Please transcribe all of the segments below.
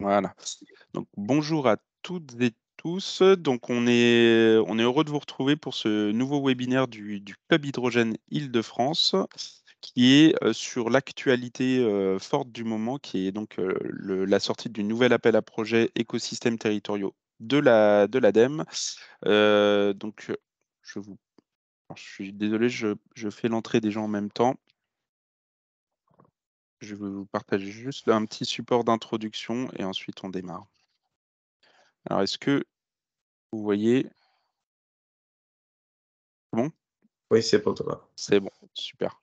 Voilà. Donc bonjour à toutes et tous. Donc on est on est heureux de vous retrouver pour ce nouveau webinaire du du Club Hydrogène Île-de-France, qui est, heu, sur l'actualité, heu, forte du moment, qui est donc, le la sortie du nouvel appel à projets écosystèmes territoriaux de la de l'ADEME. Donc, je vous alors je suis désolé, je je fais l'entrée des gens en même temps. Je vais vous partager juste un petit support d'introduction et ensuite on démarre. Alors est-ce que vous voyez? Bon? Oui, c'est bon Thomas. C'est bon, super.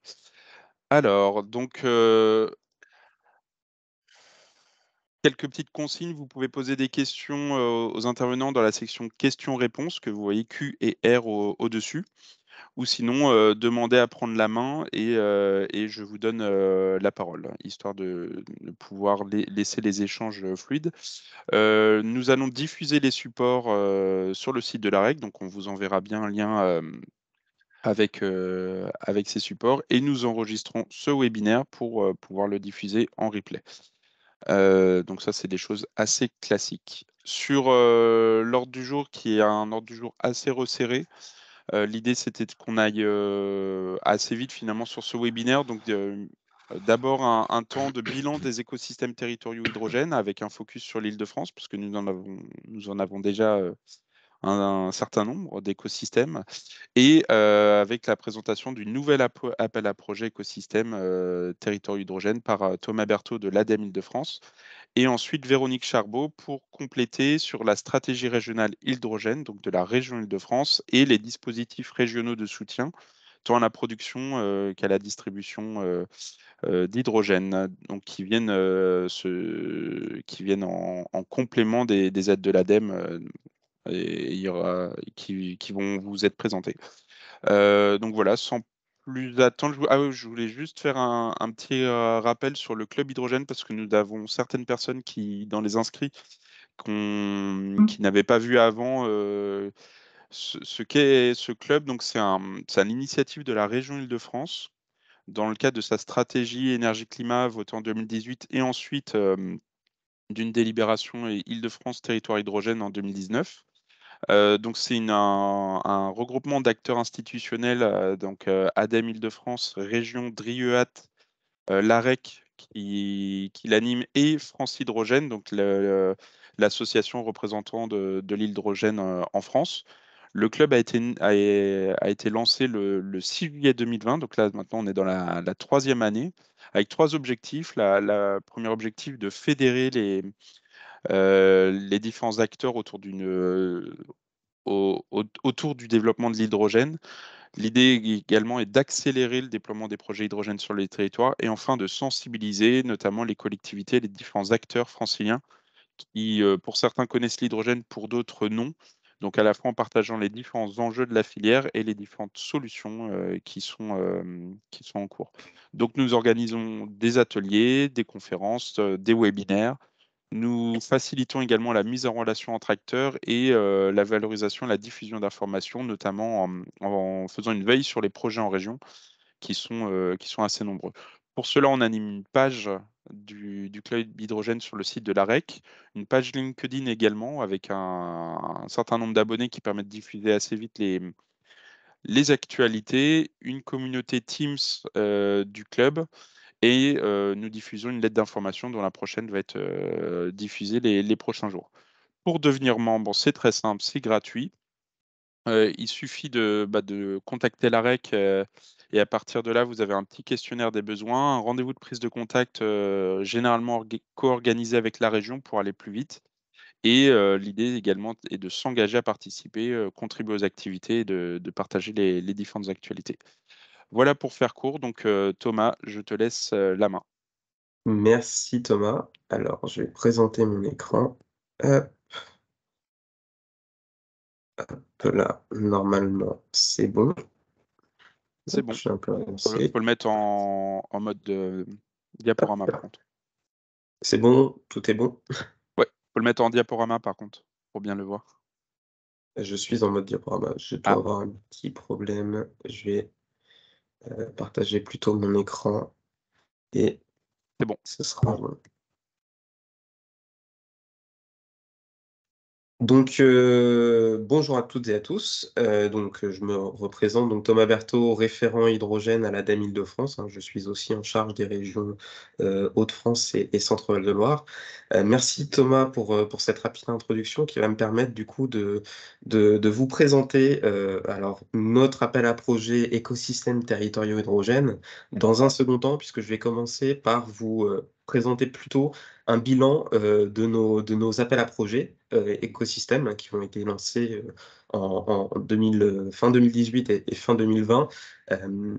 Alors donc, heu quelques petites consignes, vous pouvez poser des questions, heu, aux intervenants dans la section questions-réponses que vous voyez Q et R au au-dessus ou sinon, heu, demandez à prendre la main et et je vous donne, heu, la parole, histoire de pouvoir lai laisser les échanges, fluides. Nous allons diffuser les supports, sur le site de l'AREC, donc on vous enverra bien un lien, avec, ces supports et nous enregistrons ce webinaire pour, pouvoir le diffuser en replay. Donc ça, c'est des choses assez classiques. Sur, l'ordre du jour qui est un ordre du jour assez resserré, l'idée c'était de qu'on aille, heu, assez vite finalement sur ce webinaire. Donc de d'abord un temps de bilan des écosystèmes territoriaux hydrogène avec un focus sur l'Île-de-France puisque nous en avons nous en avons déjà, un certain nombre d'écosystèmes et heu, avec la présentation du nouvel apo appel à projets écosystèmes, heu, territoriaux hydrogène par, heu, Thomas Berthaud de l'ADEME Île-de-France et ensuite Véronique Charbot pour compléter sur la stratégie régionale hydrogène, donc de la région Île-de-France et les dispositifs régionaux de soutien, tant à la production, qu'à la distribution, d'hydrogène, donc qui viennent, qui viennent en en complément des des aides de l'ADEME, et il y aura qui qui vont vous être présentées. Heu, donc voilà, sans plus attendre, je ah oui, je voulais juste faire un un petit, heu, rappel sur le club hydrogène parce que nous avons certaines personnes qui dans les inscrits qu'on qui n'avaient pas vu avant, heu, ce ce qu'est ce club. Donc c'est un, mmh, c'est une initiative de la région Île-de-France dans le cadre de sa stratégie énergie-climat votée en 2018 et ensuite, d'une délibération Île-de-France territoire hydrogène en 2019. Heu, donc c'est un regroupement d'acteurs institutionnels, heu, donc heu, ADEME Île-de-France, région Drieheat, heu, l'AREC qui l'anime et France Hydrogène, donc l'association représentant de de l'hydrogène, heu, en France. Le club a été a été lancé le le 6 juillet 2020, donc là maintenant on est dans la 3e année avec 3 objectifs. La la 1er objectif de fédérer les, les différents acteurs aut autour du développement de l'hydrogène. L'idée également est d'accélérer le déploiement des projets hydrogène sur les territoires et enfin de sensibiliser notamment les collectivités, les différents acteurs franciliens qui, heu, pour certains connaissent l'hydrogène, pour d'autres non. Donc à la fois en partageant les différents enjeux de la filière et les différentes solutions, qui sont, qui sont en cours. Donc nous organisons des ateliers, des conférences, des webinaires. Nous facilitons également la mise en relation entre acteurs et heu, la valorisation et la diffusion d'informations, notamment en, faisant une veille sur les projets en région qui sont, sont assez nombreux. Pour cela, on anime une page du club hydrogène sur le site de l'AREC, une page LinkedIn également avec un certain nombre d'abonnés qui permettent de diffuser assez vite les, actualités, une communauté Teams, heu, du club et heu, nous diffusons une lettre d'information dont la prochaine va être, heu, diffusée les prochains jours. Pour devenir membre, c'est très simple, c'est gratuit. Heu, il suffit de, bah, contacter l'AREC, et à partir de là, vous avez un petit questionnaire des besoins, un rendez-vous de prise de contact, généralement org co-organisé avec la région pour aller plus vite et l'idée également est de s'engager à participer, contribuer aux activités et de partager les différentes actualités. Voilà pour faire court, donc heu, Thomas, je te laisse, heu, la main. Merci Thomas. Alors je vais présenter mon écran. Hop. Hop là, normalement c'est bon. C'est bon. je un peu le mettre en en mode, heu, diaporama par contre. C'est bon? Tout est bon? Ouais, faut le mettre en diaporama par contre, pour bien le voir. Je suis en mode diaporama. Je dois Ah. avoir un petit problème. Je vais, partager plutôt mon écran et C'est bon. ce sera bon. Donc, heu, bonjour à toutes et à tous. Heu, donc, je me représente, donc Thomas Berthaud, référent hydrogène à l'ADEME Île-de-France, hein. Je suis aussi en charge des régions, heu, Hauts-de-France et et Centre Val de Loire. Heu, merci Thomas pour, heu, pour cette rapide introduction qui va me permettre du coup de de de vous présenter, heu, alors notre appel à projet écosystèmes territoriaux hydrogène dans un second temps, puisque je vais commencer par vous, présenter plutôt un bilan, de nos de nos appels à projets, écosystèmes qui ont été lancés, heu, en en 2000, heu, fin 2018 et et fin 2020. Hem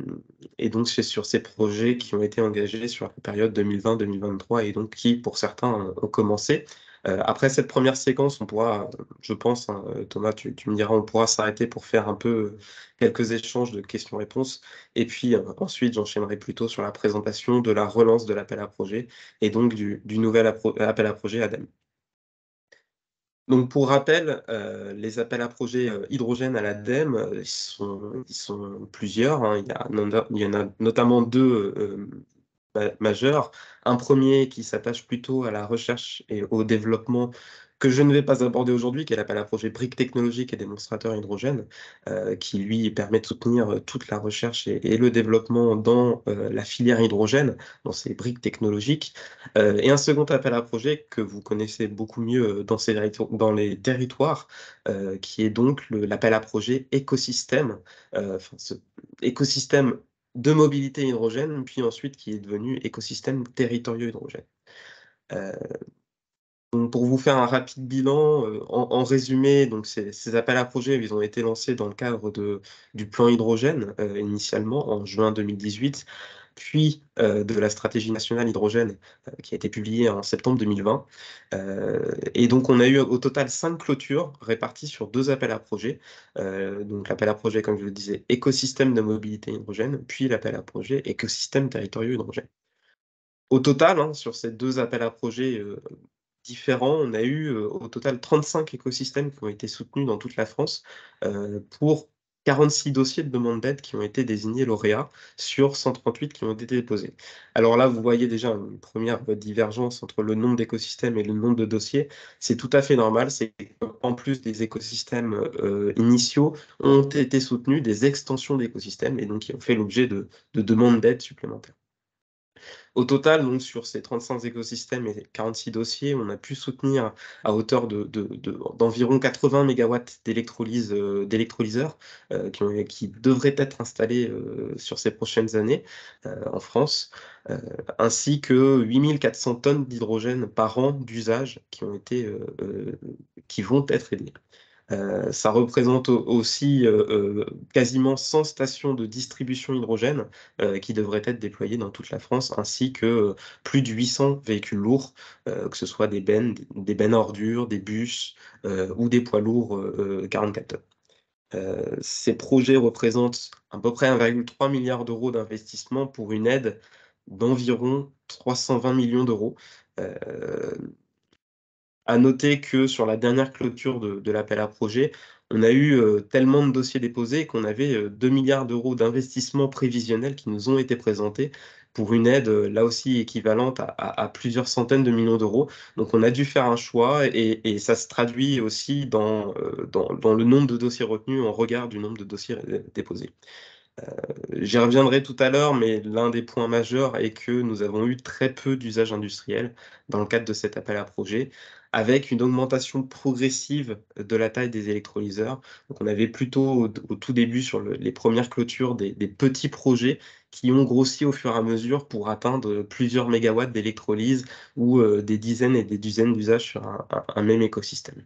et donc c'est sur ces projets qui ont été engagés sur la période 2020-2023 et donc qui, pour certains, ont commencé. Après cette première séquence, on pourra, je pense, hein, Thomas, tu tu me diras, on pourra s'arrêter pour faire un peu, quelques échanges de questions-réponses et puis, ensuite j'enchaînerai plutôt sur la présentation de la relance de l'appel à projets et donc du du nouvel appel à projets ADEME. Donc pour rappel, heu, les appels à projets, heu, hydrogène à l'ADEME, heu, ils sont plusieurs, hein. Il y en a notamment 2 hem, ma majeurs. Un 1er qui s'attache plutôt à la recherche et au développement, que je ne vais pas aborder aujourd'hui, qui est l'appel à projet Briques technologiques et démonstrateurs hydrogène, heu, qui lui permet de soutenir, heu, toute la recherche et le développement dans, heu, la filière hydrogène, dans ces briques technologiques. Et un second appel à projet que vous connaissez beaucoup mieux, dans ces dans les territoires, qui est donc l'appel à projet écosystème, enfin écosystème de mobilité hydrogène, puis ensuite qui est devenu écosystème territoriaux hydrogène. Pour vous faire un rapide bilan, heu, en résumé, donc ces appels à projets, ils ont été lancés dans le cadre de du plan hydrogène, heu, initialement en juin 2018, puis, heu, de la stratégie nationale hydrogène, qui a été publiée en septembre 2020. Heu et donc on a eu au total 5 clôtures réparties sur 2 appels à projets. Donc l'appel à projet, comme je le disais, écosystème de mobilité hydrogène, puis l'appel à projet écosystèmes territoriaux hydrogène. Au total, hein, sur ces 2 appels à projets, on a eu, heu, au total 35 écosystèmes qui ont été soutenus dans toute la France, heu, pour 46 dossiers de demande d'aide qui ont été désignés lauréats sur 138 qui ont été déposés. Alors là, vous voyez déjà une 1re divergence entre le nombre d'écosystèmes et le nombre de dossiers. C'est tout à fait normal, c'est qu'en plus des écosystèmes, heu, initiaux, ont été soutenus des extensions d'écosystèmes et donc qui ont fait l'objet de demandes d'aide supplémentaires. Au total, donc sur ces 35 écosystèmes et 46 dossiers, on a pu soutenir à hauteur de de de d'environ 80 mégawatts d'électrolyse, heu, d'électrolyseurs, heu, qui devraient être installés, heu, sur ces prochaines années, en France, ainsi que 8400 tonnes d'hydrogène par an d'usage qui qui vont être aidés. Heu, ça représente au aussi, heu heu, quasiment 100 stations de distribution hydrogène, qui devraient être déployées dans toute la France, ainsi que, plus de 800 véhicules lourds, que ce soit des bennes des bennes ordures, des bus, ou des poids lourds, heu heu, 44 tonnes. Ces projets représentent à peu près 1,3 000 000 € d'investissement pour une aide d'environ 320 millions d'euros. À noter que sur la dernière clôture de l'appel à projets, on a eu, heu, tellement de dossiers déposés qu'on avait, heu, 2 000 000 € d'investissements prévisionnels qui nous ont été présentés pour une aide, heu, là aussi équivalente à plusieurs centaines de millions d'euros. Donc on a dû faire un choix et ça se traduit aussi dans, le nombre de dossiers retenus en regard du nombre de dossiers déposés. J'y reviendrai tout à l'heure, mais l'un des points majeurs est que nous avons eu très peu d'usages industriels dans le cadre de cet appel à projets, avec une augmentation progressive de la taille des électrolyseurs. Donc on avait plutôt au tout début sur le les premières clôtures des petits projets qui ont grossi au fur et à mesure pour atteindre plusieurs mégawatts d'électrolyse ou, heu, des dizaines et des dizaines d'usages sur un même écosystème.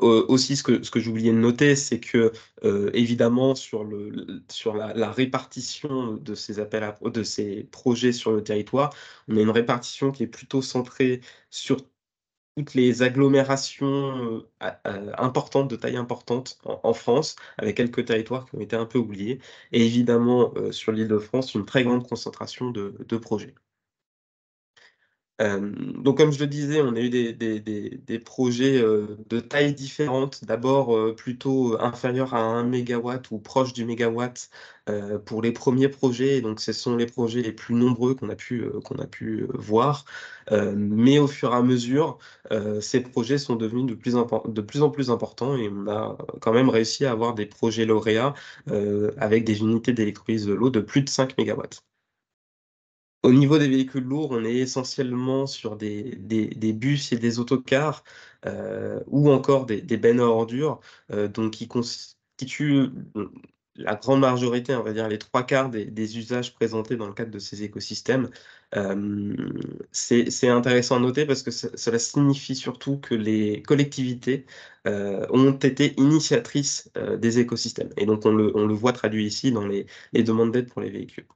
Heu, aussi ce que j'oubliais de noter, c'est que, heu, évidemment sur la la répartition de ces appels à de ces projets sur le territoire, on a une répartition qui est plutôt centrée sur toutes les agglomérations, heu, importantes, de taille importante en France, avec quelques territoires qui ont été un peu oubliés et évidemment, heu, sur l'Île-de-France, une très grande concentration de de projets. Donc comme je le disais, on a eu des des des des projets, heu, de tailles différentes. D'abord, heu, plutôt inférieurs à 1 mégawatt ou proche du mégawatt, pour les premiers projets. Donc ce sont les projets les plus nombreux qu'on a pu, qu'on a pu, voir. Mais au fur et à mesure, ces projets sont devenus de plus de plus en plus importants et on a quand même réussi à avoir des projets lauréats, avec des unités d'électrolyse de l'eau de plus de 5 mégawatts. Au niveau des véhicules lourds, on est essentiellement sur des bus et des autocars, heu, ou encore des des bennes à ordures, heu, donc qui constituent, mmh, la grande majorité, on va dire les 3/4 des des usages présentés dans le cadre de ces écosystèmes. C'est intéressant à noter parce que ce cela signifie surtout que les collectivités, ont été initiatrices, des écosystèmes et donc on le voit traduit ici dans les demandes d'aide pour les véhicules.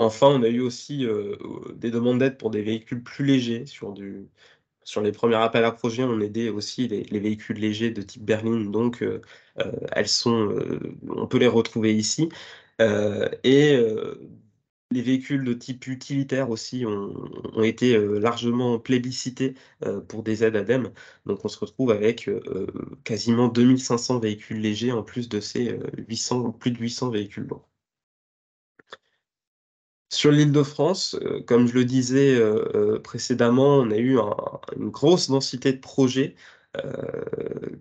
Enfin, on a eu aussi, heu, des demandes d'aide pour des véhicules plus légers sur les premiers appels à projets, on aidait aussi les les véhicules légers de type berline, donc sont, heu, on peut les retrouver ici, et les véhicules de type utilitaire aussi ont été, largement plébiscités, pour des aides ADEME. Donc on se retrouve avec, quasiment 2 500 véhicules légers en plus de ces, heu, 800 plus de 800 véhicules lourds. Sur l'Île-de-France, heu, comme je le disais, heu heu, précédemment, on a eu un une grosse densité de projets,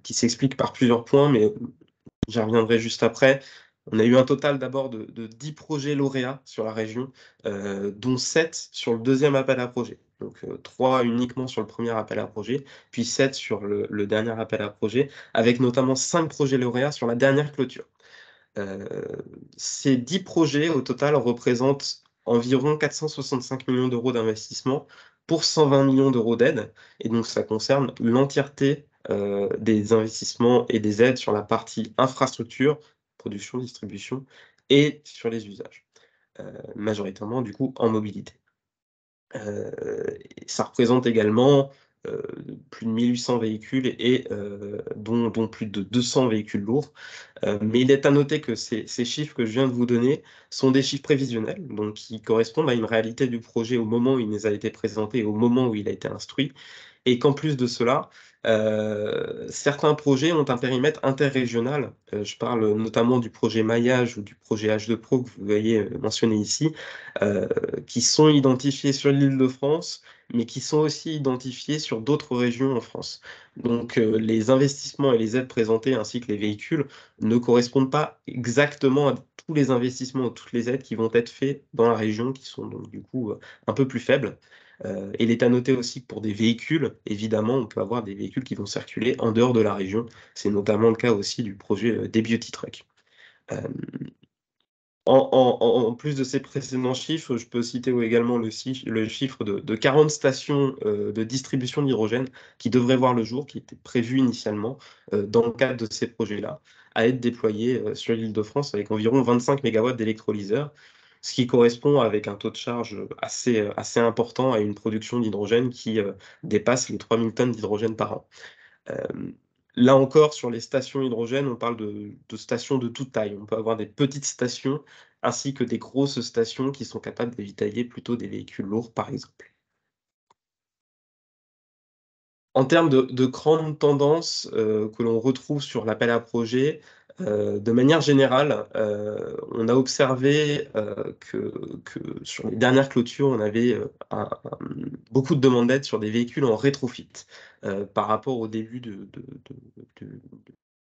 qui s'explique par plusieurs points, mais j'y reviendrai juste après. On a eu un total d'abord de de 10 projets lauréats sur la région, dont 7 sur le 2e appel à projets. Donc heu, 3 uniquement sur le 1er appel à projets, puis 7 sur le dernier appel à projets, avec notamment 5 projets lauréats sur la dernière clôture. Ces 10 projets au total représentent environ 465 000 000 d'investissement pour 120 000 000 d'aides et donc ça concerne l'entièreté, heu, des investissements et des aides sur la partie infrastructure, production, distribution et sur les usages, heu, majoritairement du coup en mobilité. Et ça représente également, plus de 1 800 véhicules et heu, dont plus de 200 véhicules lourds. Heu, mais il est à noter que ces chiffres que je viens de vous donner sont des chiffres prévisionnels, donc qui correspondent à une réalité du projet au moment où il nous a été présenté, au moment où il a été instruit et qu'en plus de cela, heu, certains projets ont un périmètre interrégional. Heu, je parle notamment du projet Maillage ou du projet H2Pro que vous voyez, heu, mentionné ici, qui sont identifiés sur l'Île-de-France, mais qui sont aussi identifiés sur d'autres régions en France. Donc les investissements et les aides présentées ainsi que les véhicules ne correspondent pas exactement à tous les investissements ou toutes les aides qui vont être faits dans la région, qui sont donc du coup, un peu plus faibles. Heu, il est à noter aussi que pour des véhicules, évidemment, on peut avoir des véhicules qui vont circuler en dehors de la région. C'est notamment le cas aussi du projet, heu, des Beauty Trucks. Hem, en plus de ces précédents chiffres, je peux citer également le chiffre de de 40 stations, heu, de distribution d'hydrogène qui devraient voir le jour, qui étaient prévues initialement, dans le cadre de ces projets-là, à être déployées, sur l'Île-de-France avec environ 25 mégawatts d'électrolyseurs. Ce qui correspond avec un taux de charge, assez, assez important à une production d'hydrogène qui, heu, dépasse les 3 000 tonnes d'hydrogène par an. Hem, là encore, sur les stations hydrogène, on parle de stations de toute taille. On peut avoir des petites stations ainsi que des grosses stations qui sont capables d'avitailler plutôt des véhicules lourds, par exemple. En termes de de grandes tendances, heu, que l'on retrouve sur l'appel à projets, heu, de manière générale, heu, on a observé, heu, que sur les dernières clôtures, on avait, beaucoup de demandes d'aide sur des véhicules en rétrofit, par rapport au début de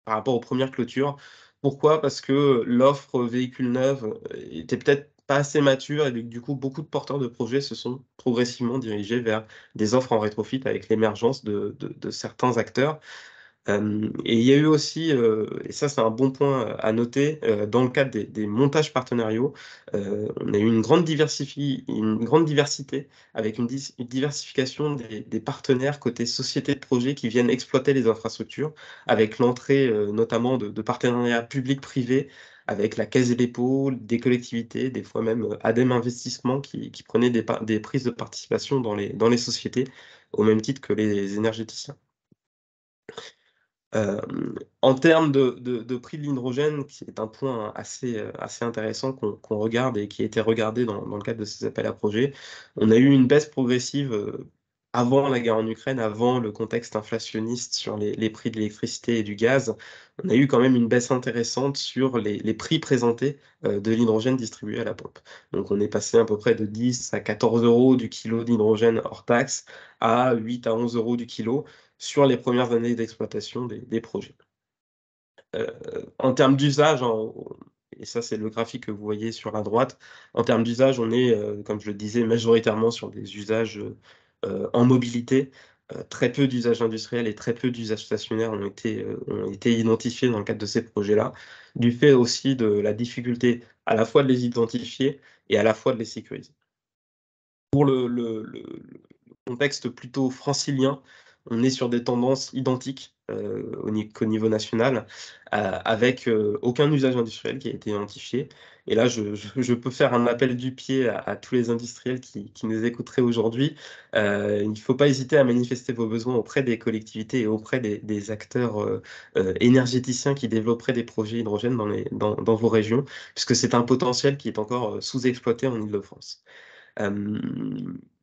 par rapport aux premières clôtures. Pourquoi? Parce que l'offre véhicule heu, était peut-être pas assez mature et du coup, beaucoup de porteurs de projets se sont progressivement dirigés vers des offres en rétrofit avec l'émergence de certains acteurs. Et il y a eu aussi, et ça c'est un bon point, à noter, dans le cadre des montages partenariaux, on a eu une grande une grande diversité avec une diversification des partenaires côté sociétés de projets qui viennent exploiter les infrastructures, avec l'entrée, notamment de partenariats public-privé, avec la Caisse des dépôts, des collectivités, des fois même, ADEME Investissement qui qui prenaient des des prises de participation dans les sociétés, au même titre que les énergéticiens. En termes de, prix de l'hydrogène, qui est un point assez, assez intéressant qu'on regarde et qui a été regardé dans, le cadre de ces appels à projets, on a eu une baisse progressive avant la guerre en Ukraine, avant le contexte inflationniste sur les, prix de l'électricité et du gaz, on a eu quand même une baisse intéressante sur les, prix présentés euh, de l'hydrogène distribué à la pompe. Donc on est passé à peu près de 10 à 14 euros du kilo d'hydrogène hors taxe à 8 à 11 euros du kilo sur les premières années d'exploitation des, projets. Euh, en termes d'usage, et ça c'est le graphique que vous voyez sur la droite, en termes d'usage, on est, euh, comme je le disais, majoritairement sur des usages euh, en mobilité, très peu d'usages industriels et très peu d'usages stationnaires ont été, identifiés dans le cadre de ces projets-là, du fait aussi de la difficulté à la fois de les identifier et à la fois de les sécuriser. Pour le contexte plutôt francilien, on est sur des tendances identiques euh, au, niveau national, euh, avec euh, aucun usage industriel qui a été identifié. Et là, je, peux faire un appel du pied à, tous les industriels qui, nous écouteraient aujourd'hui. il ne faut pas hésiter à manifester vos besoins auprès des collectivités et auprès des, acteurs énergéticiens qui développeraient des projets hydrogène dans, dans vos régions, puisque c'est un potentiel qui est encore sous-exploité en Ile-de-France.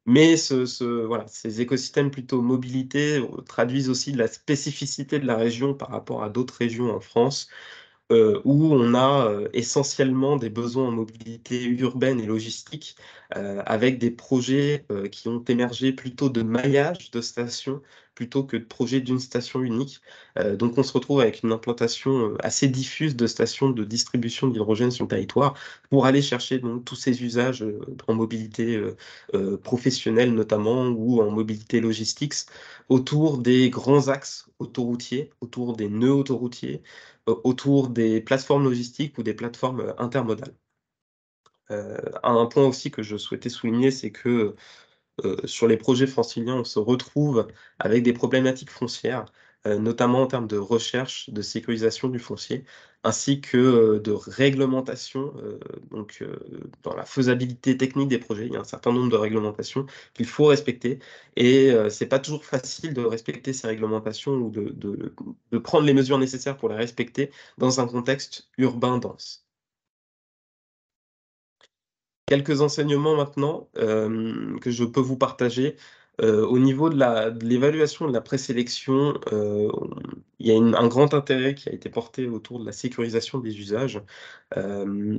Mais ces écosystèmes plutôt mobilité euh, traduisent aussi la spécificité de la région par rapport à d'autres régions en France. Euh, où on a euh, essentiellement des besoins en mobilité urbaine et logistique, avec des projets qui ont émergé plutôt de maillage de stations plutôt que de projets d'une station unique. donc on se retrouve avec une implantation assez diffuse de stations de distribution d'hydrogène sur le territoire pour aller chercher donc, tous ces usages en mobilité professionnelle notamment ou en mobilité logistique autour des grands axes autoroutiers, autour des nœuds autoroutiers, autour des plateformes logistiques ou des plateformes euh, intermodales. Euh, un point aussi que je souhaitais souligner, c'est que euh, sur les projets franciliens, on se retrouve avec des problématiques foncières euh, notamment en termes de recherche, de sécurisation du foncier, ainsi que euh, de réglementation. Euh, donc, dans la faisabilité technique des projets, il y a un certain nombre de réglementations qu'il faut respecter. Et ce n'est pas toujours facile de respecter ces réglementations ou de, de prendre les mesures nécessaires pour les respecter dans un contexte urbain dense. Quelques enseignements maintenant que je peux vous partager. Euh, au niveau de l'évaluation de, la présélection, euh, il y a un grand intérêt qui a été porté autour de la sécurisation des usages. Euh,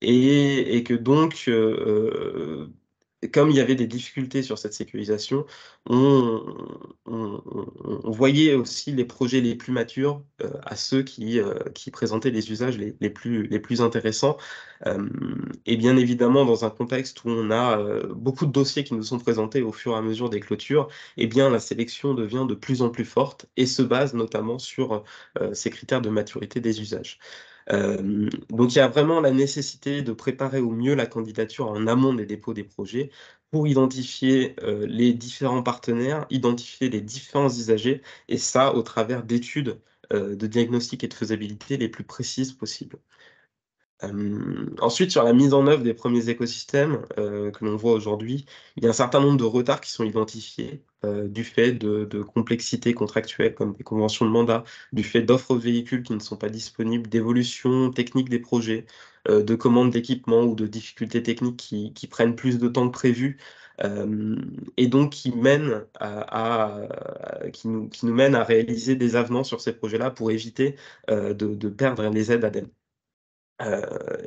et, que donc comme il y avait des difficultés sur cette sécurisation, on, voyait aussi les projets les plus matures euh, à ceux qui, euh, qui présentaient les usages les, plus, intéressants. Euh, et bien évidemment, dans un contexte où on a beaucoup de dossiers qui nous sont présentés au fur et à mesure des clôtures, eh bien la sélection devient de plus en plus forte et se base notamment sur ces critères de maturité des usages. Euh, donc il y a vraiment la nécessité de préparer au mieux la candidature en amont des dépôts des projets pour identifier euh, les différents partenaires, identifier les différents usagers, et ça au travers d'études euh, de diagnostic et de faisabilité les plus précises possibles. Euh, ensuite, sur la mise en œuvre des premiers écosystèmes euh, que l'on voit aujourd'hui, il y a un certain nombre de retards qui sont identifiés euh, du fait de, de complexité contractuelle comme des conventions de mandat, du fait d'offres de véhicules qui ne sont pas disponibles, d'évolution technique des projets, de commandes d'équipements ou de difficultés techniques qui, qui, prennent plus de temps que prévu. et donc qui mènent à, qui, nous, qui, nous, mènent à réaliser des avenants sur ces projets-là pour éviter de, de, perdre les aides ADEME. Euh,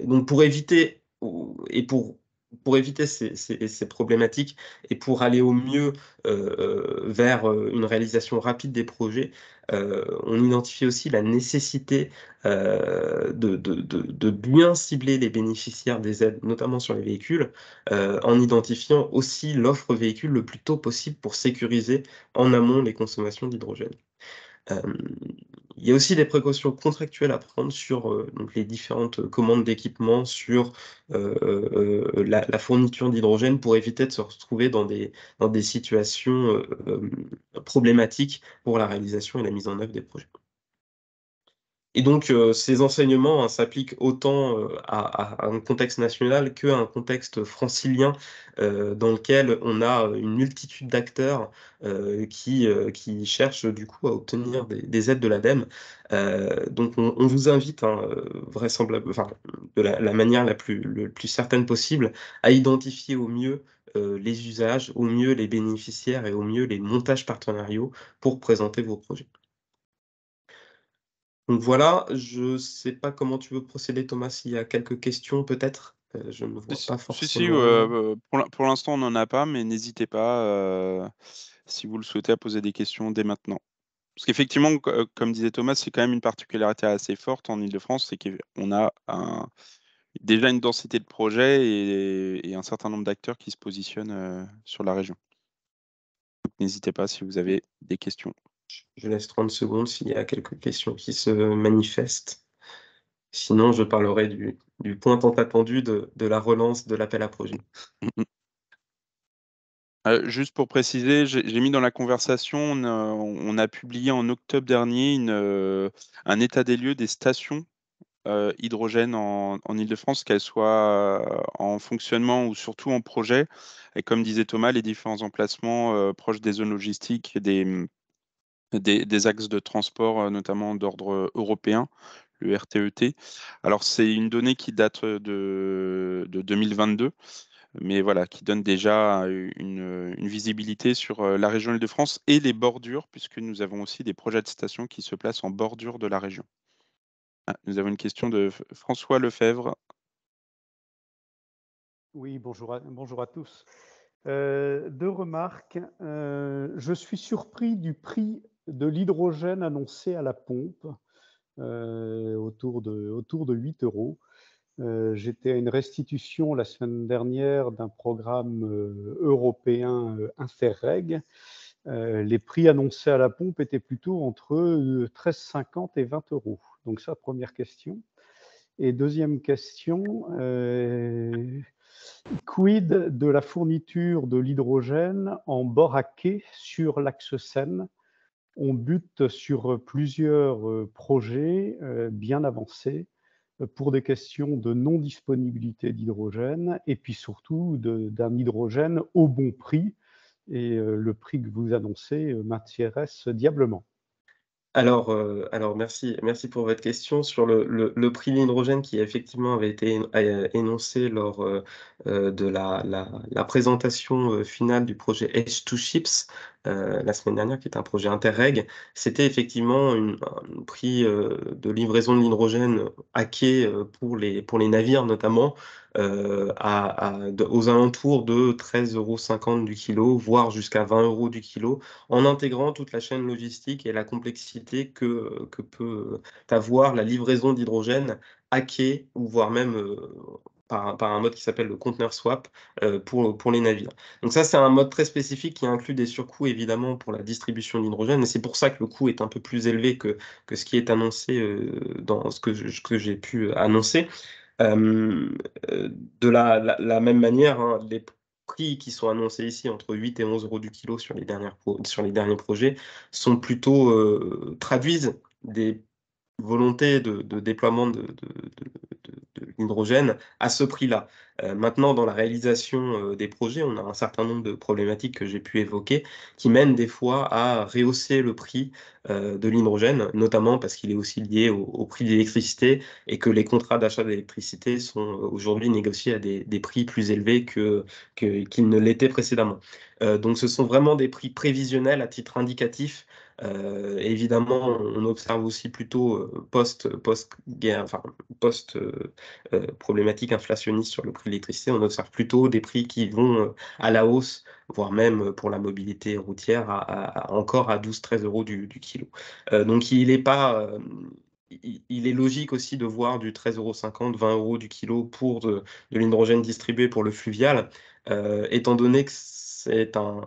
donc pour éviter et pour pour éviter ces, problématiques et pour aller au mieux euh, euh, vers une réalisation rapide des projets, on identifie aussi la nécessité de, de, de, bien cibler les bénéficiaires des aides, notamment sur les véhicules, en identifiant aussi l'offre véhicule le plus tôt possible pour sécuriser en amont les consommations d'hydrogène. Euh, il y a aussi des précautions contractuelles à prendre sur euh, les différentes commandes d'équipement, sur euh, la, fourniture d'hydrogène pour éviter de se retrouver dans des situations problématiques pour la réalisation et la mise en œuvre des projets. Et donc, euh, ces enseignements hein, s'appliquent autant euh, à, un contexte national qu'à un contexte francilien euh, dans lequel on a une multitude d'acteurs qui, cherchent du coup à obtenir des, aides de l'ADEME. donc, on, vous invite, hein, vraisemblable, enfin, de la, manière la plus, plus certaine possible, à identifier au mieux les usages, au mieux les bénéficiaires et au mieux les montages partenariaux pour présenter vos projets. Donc voilà, je ne sais pas comment tu veux procéder, Thomas, s'il y a quelques questions peut-être. Euh, je ne vois pas forcément. Si, si, euh, pour l'instant, on n'en a pas, mais n'hésitez pas, euh, si vous le souhaitez, à poser des questions dès maintenant. Parce qu'effectivement, comme disait Thomas, c'est quand même une particularité assez forte en Ile-de-France, c'est qu'on a déjà une densité de projets et, et un certain nombre d'acteurs qui se positionnent sur la région. N'hésitez pas si vous avez des questions. Je laisse 30 secondes s'il y a quelques questions qui se manifestent. Sinon, je parlerai du, point tant attendu de, la relance de l'appel à projet. Euh, juste pour préciser, j'ai mis dans la conversation, on a, publié en octobre dernier euh, un état des lieux des stations euh, hydrogène en, en Ile-de-France, qu'elles soient en fonctionnement ou surtout en projet. Et comme disait Thomas, les différents emplacements proches des zones logistiques et des, des, axes de transport, euh, notamment d'ordre euh, européen, le RTET. E Alors, c'est une donnée qui date de, 2022, mais voilà, qui donne déjà une, visibilité sur euh, la région Île-de-France et les bordures, puisque nous avons aussi des projets de stations qui se placent en bordure de la région. Ah, nous avons une question de François Lefebvre. Oui, bonjour bonjour à tous. deux remarques. je suis surpris du prix de l'hydrogène annoncé à la pompe, euh, autour, de, autour de 8 euros. Euh, j'étais à une restitution la semaine dernière d'un programme euh, européen Interreg. les prix annoncés à la pompe étaient plutôt entre 13,50 et 20 euros. Donc ça, première question. Et deuxième question, quid de la fourniture de l'hydrogène en quai sur l'axe Seine? On bute sur plusieurs projets bien avancés pour des questions de non-disponibilité d'hydrogène et puis surtout d'un hydrogène au bon prix. Et le prix que vous annoncez m'intéresse diablement. Alors, euh, merci, merci pour votre question sur le, prix de l'hydrogène qui effectivement avait été euh, énoncé lors euh, de la, la, présentation finale du projet H2 Ships la semaine dernière, qui est un projet Interreg. C'était effectivement un prix de livraison de l'hydrogène à quai pour les, pour les navires notamment. Aux alentours de 13,50 euros du kilo, voire jusqu'à 20 euros du kilo, en intégrant toute la chaîne logistique et la complexité que, peut avoir la livraison d'hydrogène hackée ou voire même euh, par, un mode qui s'appelle le conteneur swap euh, pour, pour les navires. Donc ça, c'est un mode très spécifique qui inclut des surcoûts évidemment pour la distribution d'hydrogène et c'est pour ça que le coût est un peu plus élevé que, que ce qui est annoncé euh, dans ce que, j'ai pu annoncer. de la, la, même manière, hein, les prix qui sont annoncés ici, entre 8 et 11 euros du kilo sur les, dernières sur les derniers projets, sont plutôt euh, traduisent des volontés de, déploiement de, l'hydrogène à ce prix-là. Euh, maintenant, dans la réalisation euh, des projets, on a un certain nombre de problématiques que j'ai pu évoquer qui mènent des fois à rehausser le prix euh, de l'hydrogène, notamment parce qu'il est aussi lié au, prix de l'électricité et que les contrats d'achat d'électricité sont aujourd'hui négociés à des, prix plus élevés qu'ils que, qu'ils ne l'étaient précédemment. donc ce sont vraiment des prix prévisionnels à titre indicatif euh, évidemment, on observe aussi plutôt euh, post, post guerre, enfin post euh, inflationniste sur le prix de l'électricité, on observe plutôt des prix qui vont à la hausse, voire même pour la mobilité routière encore à 12-13 euros du, kilo. donc il est pas il est logique aussi de voir du 13,50 euros, 20 euros du kilo pour de l'hydrogène distribué pour le fluvial, étant donné que c'est un,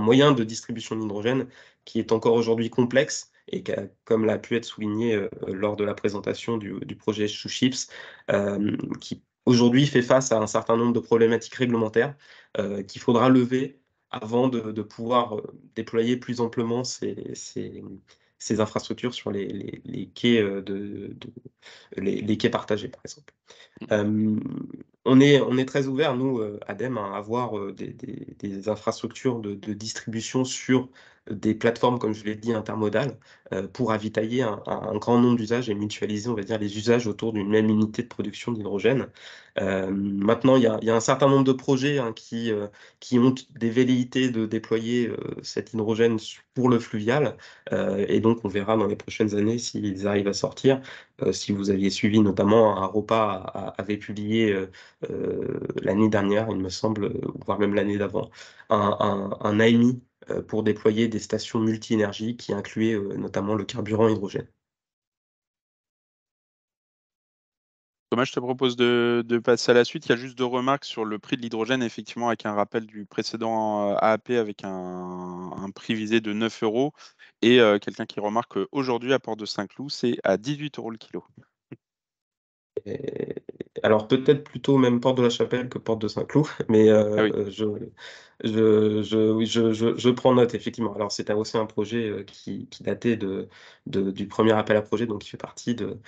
moyen de distribution d'hydrogène qui est encore aujourd'hui complexe et qui, comme l'a pu être souligné euh, lors de la présentation du, projet Chips, euh, qui aujourd'hui fait face à un certain nombre de problématiques réglementaires euh, qu'il faudra lever avant de, pouvoir déployer plus amplement ces infrastructures sur les, les, quais, de, les, quais partagés, par exemple. Mmh. on, est, on est très ouvert, nous, ADEME, à avoir des, des, infrastructures de, de, distribution sur des plateformes, comme je l'ai dit, intermodales, euh, pour ravitailler un, grand nombre d'usages et mutualiser, on va dire, les usages autour d'une même unité de production d'hydrogène. Euh, maintenant, il y, a, un certain nombre de projets hein, qui, euh, qui ont des velléités de déployer cet hydrogène pour le fluvial, et donc on verra dans les prochaines années s'ils arrivent à sortir. si vous aviez suivi notamment, un avait publié l'année dernière, il me semble, voire même l'année d'avant, un, un, un AMI pour déployer des stations multi-énergie qui incluaient euh, notamment le carburant hydrogène. Thomas, je te propose de, passer à la suite. Il y a juste deux remarques sur le prix de l'hydrogène, effectivement, avec un rappel du précédent euh, AAP avec un, prix visé de 9 euros. Et quelqu'un qui remarque qu'aujourd'hui, à Port de Saint-Cloud, c'est à 18 euros le kilo. Alors peut-être plutôt même Porte de la Chapelle que Porte de Saint-Cloud, mais ah je, je, je, je, je, prends note, effectivement. Alors, c'était aussi un projet euh, qui, qui datait de, de, du premier appel à projet, donc qui fait partie de,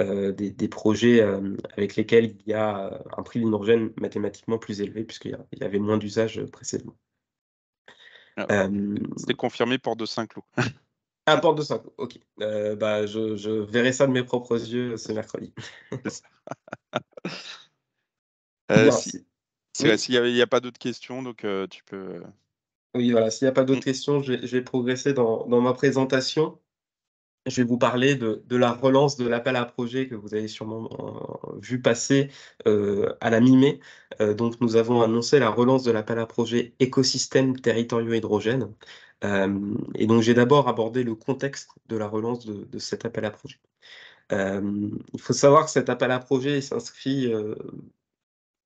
euh, des, des, projets euh, avec lesquels il y a un prix de l'hydrogène mathématiquement plus élevé, puisqu'il y, avait moins d'usage précédemment. Ah c'était confirmé Porte de Saint-Cloud. ah, Porte de Saint-Cloud, ok. bah, je, je, verrai ça de mes propres yeux ce mercredi. Merci. S'il n'y a, pas d'autres questions, donc tu peux. Oui, voilà, s'il n'y a pas d'autres mmh. questions, je vais, progresser dans, ma présentation. Je vais vous parler de, la relance de l'appel à projet que vous avez sûrement vu passer à la mi-mai. donc, nous avons annoncé la relance de l'appel à projet écosystème territoriaux hydrogène. et donc, j'ai d'abord abordé le contexte de la relance de, de cet appel à projet. Il faut savoir que cet appel à projet s'inscrit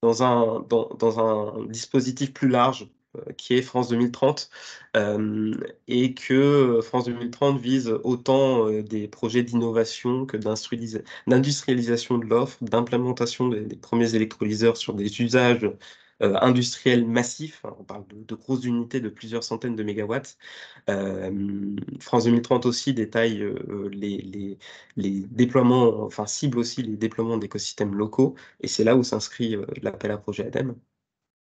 dans un, dans, un dispositif plus large euh, qui est France 2030 euh, et que France 2030 vise autant euh, des projets d'innovation que d'industrialisation de l'offre, d'implémentation des, premiers électrolyseurs sur des usages euh, industriels massifs. Hein, on parle de, grosses unités de plusieurs centaines de mégawatts. Euh, France 2030 aussi détaille euh, les, les, déploiements, enfin cible aussi les déploiements d'écosystèmes locaux. Et c'est là où s'inscrit l'appel à projet ADEME.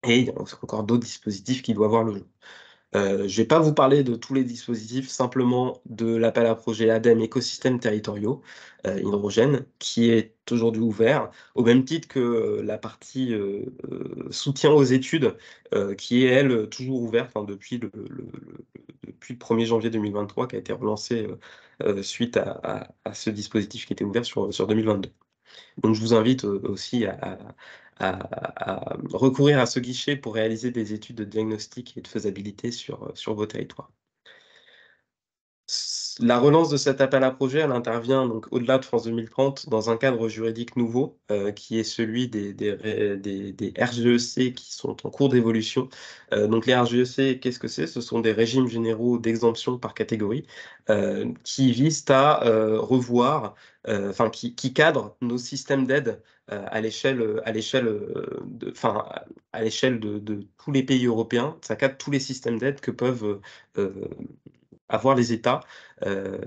Et il y a encore d'autres dispositifs qui doivent voir le jour. Euh, je ne vais pas vous parler de tous les dispositifs, simplement de l'appel à projet ADEME écosystèmes territoriaux euh, hydrogène, qui est aujourd'hui ouvert, au même titre que euh, la partie soutien aux études, qui est, elle, toujours ouverte depuis, le, depuis le 1er janvier 2023, qui a été relancée suite à, ce dispositif qui était ouvert sur 2022. Donc je vous invite aussi à, à, recourir à ce guichet pour réaliser des études de diagnostic et de faisabilité sur, sur vos territoires. La relance de cet appel à projet, elle intervient donc au-delà de France 2030 dans un cadre juridique nouveau euh, qui est celui des, des, des, RGEC qui sont en cours d'évolution. Euh, donc les RGEC, qu'est-ce que c'est? Ce sont des régimes généraux d'exemption par catégorie euh, qui visent à revoir, enfin qui, qui, cadrent nos systèmes d'aide à l'échelle à l'échelle de, enfin à l'échelle de, de, tous les pays européens. Ça cadre tous les systèmes d'aide que peuvent avoir les États euh,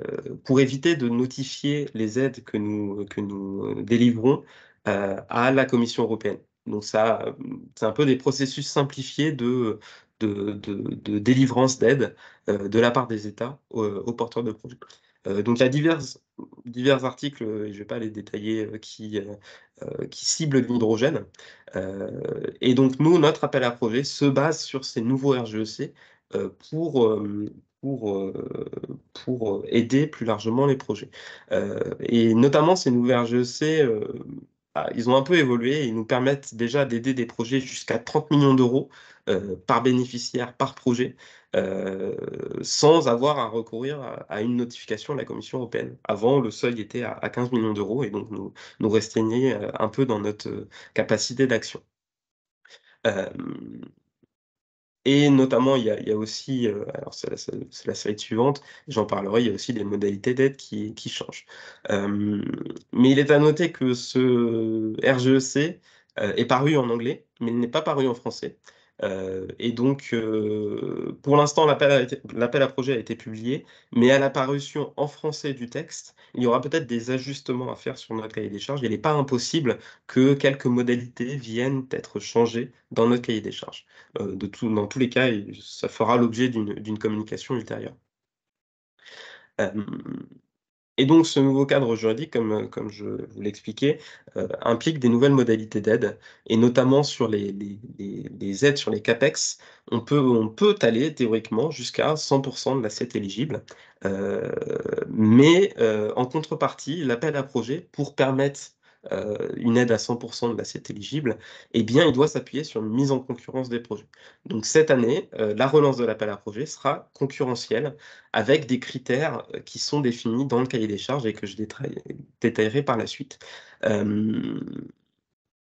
pour éviter de notifier les aides que nous, que nous délivrons euh, à la Commission européenne. Donc ça, c'est un peu des processus simplifiés de, de, de, délivrance d'aide euh, de la part des États aux, porteurs de projets. donc il y a divers, divers articles, je ne vais pas les détailler, qui, qui ciblent l'hydrogène. et donc nous, notre appel à projet se base sur ces nouveaux RGEC pour, pour, euh, pour aider plus largement les projets. Euh, et notamment, ces nouveaux RGEC, bah, ils ont un peu évolué et ils nous permettent déjà d'aider des projets jusqu'à 30 millions d'euros euh, par bénéficiaire, par projet, sans avoir à recourir à, une notification de la Commission européenne. Avant, le seuil était à, 15 millions d'euros et donc nous, nous restreignait un peu dans notre capacité d'action. Et notamment, il y a, aussi, euh, alors c'est la, slide suivante, j'en parlerai, il y a aussi des modalités d'aide qui, qui, changent. Euh, mais il est à noter que ce RGEC euh, est paru en anglais, mais il n'est pas paru en français. Euh, et donc, euh, pour l'instant, l'appel à projet a été publié, mais à l'apparition en français du texte, il y aura peut-être des ajustements à faire sur notre cahier des charges. Il n'est pas impossible que quelques modalités viennent être changées dans notre cahier des charges. Euh, dans tous les cas, ça fera l'objet d'une communication ultérieure. Et donc, ce nouveau cadre juridique, comme, comme je vous l'expliquais, euh, implique des nouvelles modalités d'aide, et notamment sur les, les, aides sur les CAPEX, on peut, on peut aller théoriquement jusqu'à 100% de l'assiette éligible, euh, mais euh, en contrepartie, l'appel à projet, pour permettre euh, une aide à 100% de l'assiette éligible, eh bien, il doit s'appuyer sur une mise en concurrence des projets. Donc cette année, euh, la relance de l'appel à projet sera concurrentielle avec des critères euh, qui sont définis dans le cahier des charges et que je détaillerai par la suite.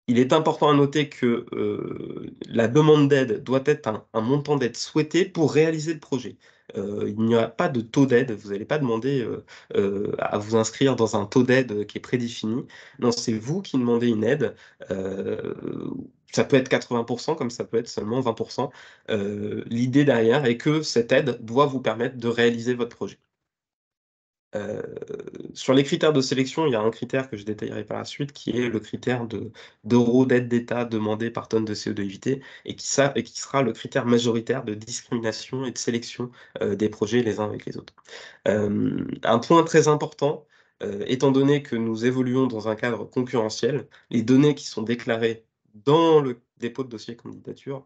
il est important à noter que la demande d'aide doit être un montant d'aide souhaité pour réaliser le projet. Euh, il n'y aura pas de taux d'aide. Vous n'allez pas demander euh, euh, à vous inscrire dans un taux d'aide qui est prédéfini. Non, c'est vous qui demandez une aide. ça peut être 80% comme ça peut être seulement 20%. L'idée derrière est que cette aide doit vous permettre de réaliser votre projet. Euh, sur les critères de sélection, il y a un critère que je détaillerai par la suite, qui est le critère d'euros d'aide d'État demandé par tonne de CO2 évité, et qui, et qui, sera le critère majoritaire de discrimination et de sélection euh, des projets les uns avec les autres. Euh, un point très important, étant donné que nous évoluons dans un cadre concurrentiel, les données qui sont déclarées dans le dépôt de dossier candidature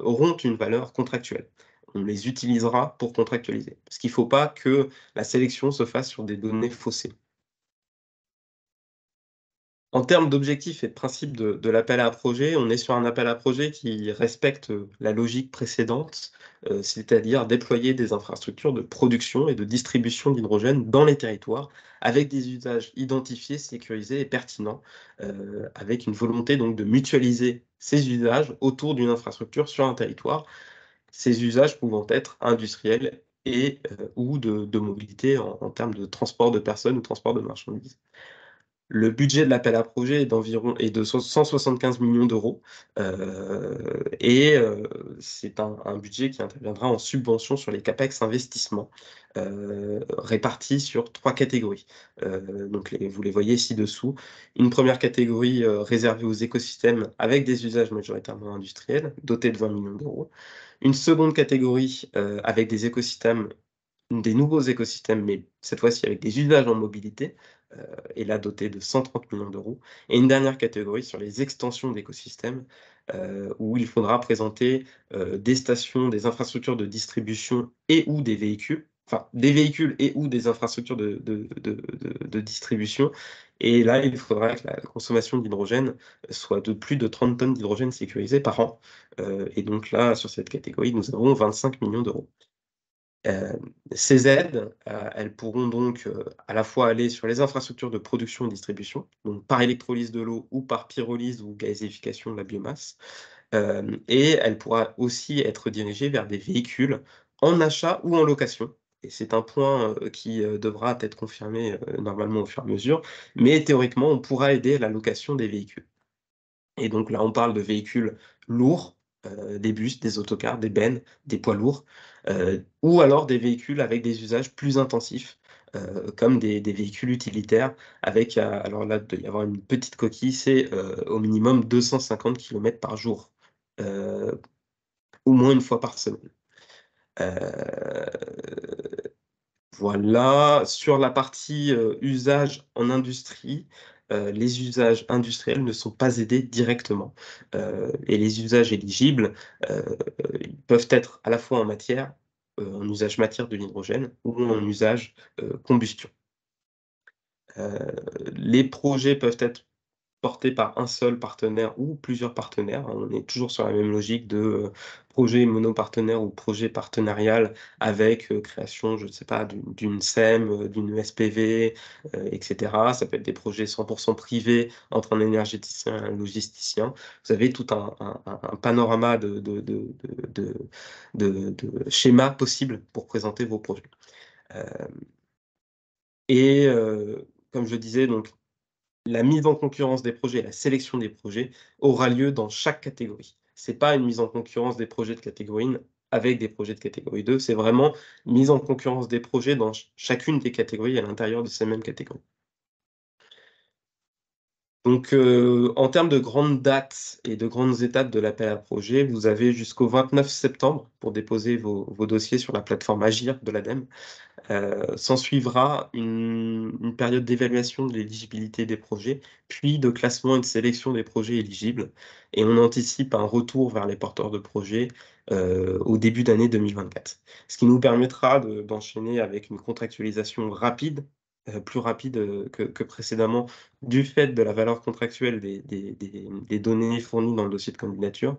auront une valeur contractuelle on les utilisera pour contractualiser. Parce qu'il ne faut pas que la sélection se fasse sur des données faussées. En termes d'objectifs et de principes de, l'appel à projet, on est sur un appel à projet qui respecte la logique précédente, euh, c'est-à-dire déployer des infrastructures de production et de distribution d'hydrogène dans les territoires avec des usages identifiés, sécurisés et pertinents, euh, avec une volonté donc de mutualiser ces usages autour d'une infrastructure sur un territoire ces usages pouvant être industriels et euh, ou de, mobilité en, termes de transport de personnes ou transport de marchandises. Le budget de l'appel à projet est d'environ de 175 millions d'euros euh, et euh, c'est un, budget qui interviendra en subvention sur les capex investissements répartis sur trois catégories. donc vous les voyez ci-dessous. Une première catégorie réservée aux écosystèmes avec des usages majoritairement industriels, dotés de 20 millions d'euros. Une seconde catégorie euh, avec des écosystèmes, des nouveaux écosystèmes, mais cette fois-ci avec des usages en mobilité, euh, et là doté de 130 millions d'euros. Et une dernière catégorie sur les extensions d'écosystèmes, euh, où il faudra présenter des stations, des infrastructures de distribution et ou des véhicules, enfin des véhicules et ou des infrastructures de, distribution. Et là, il faudra que la consommation d'hydrogène soit de plus de 30 tonnes d'hydrogène sécurisé par an. Euh, et donc là, sur cette catégorie, nous avons 25 millions d'euros. Euh, ces aides, euh, elles pourront donc à la fois aller sur les infrastructures de production et distribution, donc par électrolyse de l'eau ou par pyrolyse ou gazéification de la biomasse, et elles pourront aussi être dirigées vers des véhicules en achat ou en location, et c'est un point qui devra être confirmé normalement au fur et à mesure, mais théoriquement, on pourra aider à la location des véhicules. Et donc là, on parle de véhicules lourds, des bus, des autocars, des bennes, des poids lourds, ou alors des véhicules avec des usages plus intensifs, comme des, véhicules utilitaires, avec, alors là, doit y avoir une petite coquille, c'est au minimum 250 km par jour, au moins une fois par semaine. Euh, voilà, sur la partie euh, usage en industrie, euh, les usages industriels ne sont pas aidés directement. et les usages éligibles peuvent être à la fois en matière, en usage matière de l'hydrogène ou en usage combustion. les projets peuvent être porté par un seul partenaire ou plusieurs partenaires. On est toujours sur la même logique de euh, projet monopartenaire ou projet partenarial avec euh, création, je ne sais pas, d'une SEM, euh, d'une SPV, etc. Ça peut être des projets 100% privés entre un énergéticien et un logisticien. Vous avez tout un, panorama de, schémas possibles pour présenter vos projets. et comme je disais, donc la mise en concurrence des projets, la sélection des projets aura lieu dans chaque catégorie. Ce n'est pas une mise en concurrence des projets de catégorie 1 avec des projets de catégorie 2, c'est vraiment mise en concurrence des projets dans chacune des catégories à l'intérieur de ces mêmes catégories. Donc, euh, en termes de grandes dates et de grandes étapes de l'appel à projet, vous avez jusqu'au 29 septembre pour déposer vos, dossiers sur la plateforme Agir de l'ADEME. Euh, une, période d'évaluation de l'éligibilité des projets, puis de classement et de sélection des projets éligibles. Et on anticipe un retour vers les porteurs de projets euh, au début d'année 2024. Ce qui nous permettra d'enchaîner avec une contractualisation rapide euh, plus rapide euh, que, précédemment du fait de la valeur contractuelle des, données fournies dans le dossier de candidature.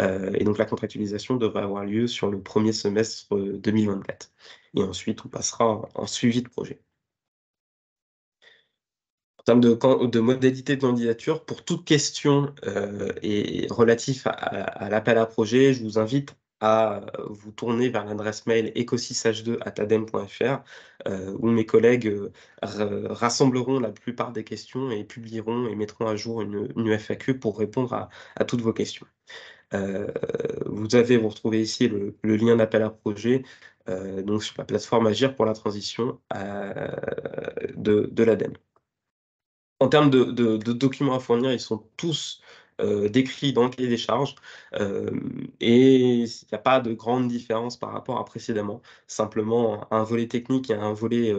Euh, et donc la contractualisation devrait avoir lieu sur le premier semestre 2024. Et ensuite, on passera en suivi de projet. En termes de, modalité de candidature, pour toute question et relative à, à l'appel à projet, je vous invite à vous tourner vers l'adresse mail ecosishh2.adem.fr euh, où mes collègues rassembleront la plupart des questions et publieront et mettront à jour une, FAQ pour répondre à, toutes vos questions. Vous avez, vous retrouvez ici le, lien d'appel à projet donc sur la plateforme Agir pour la transition de, de l'ADEME. En termes de, documents à fournir, ils sont tous euh, décrit dans le cahier des charges. Euh, et il n'y a pas de grande différence par rapport à précédemment. Simplement un volet technique et un volet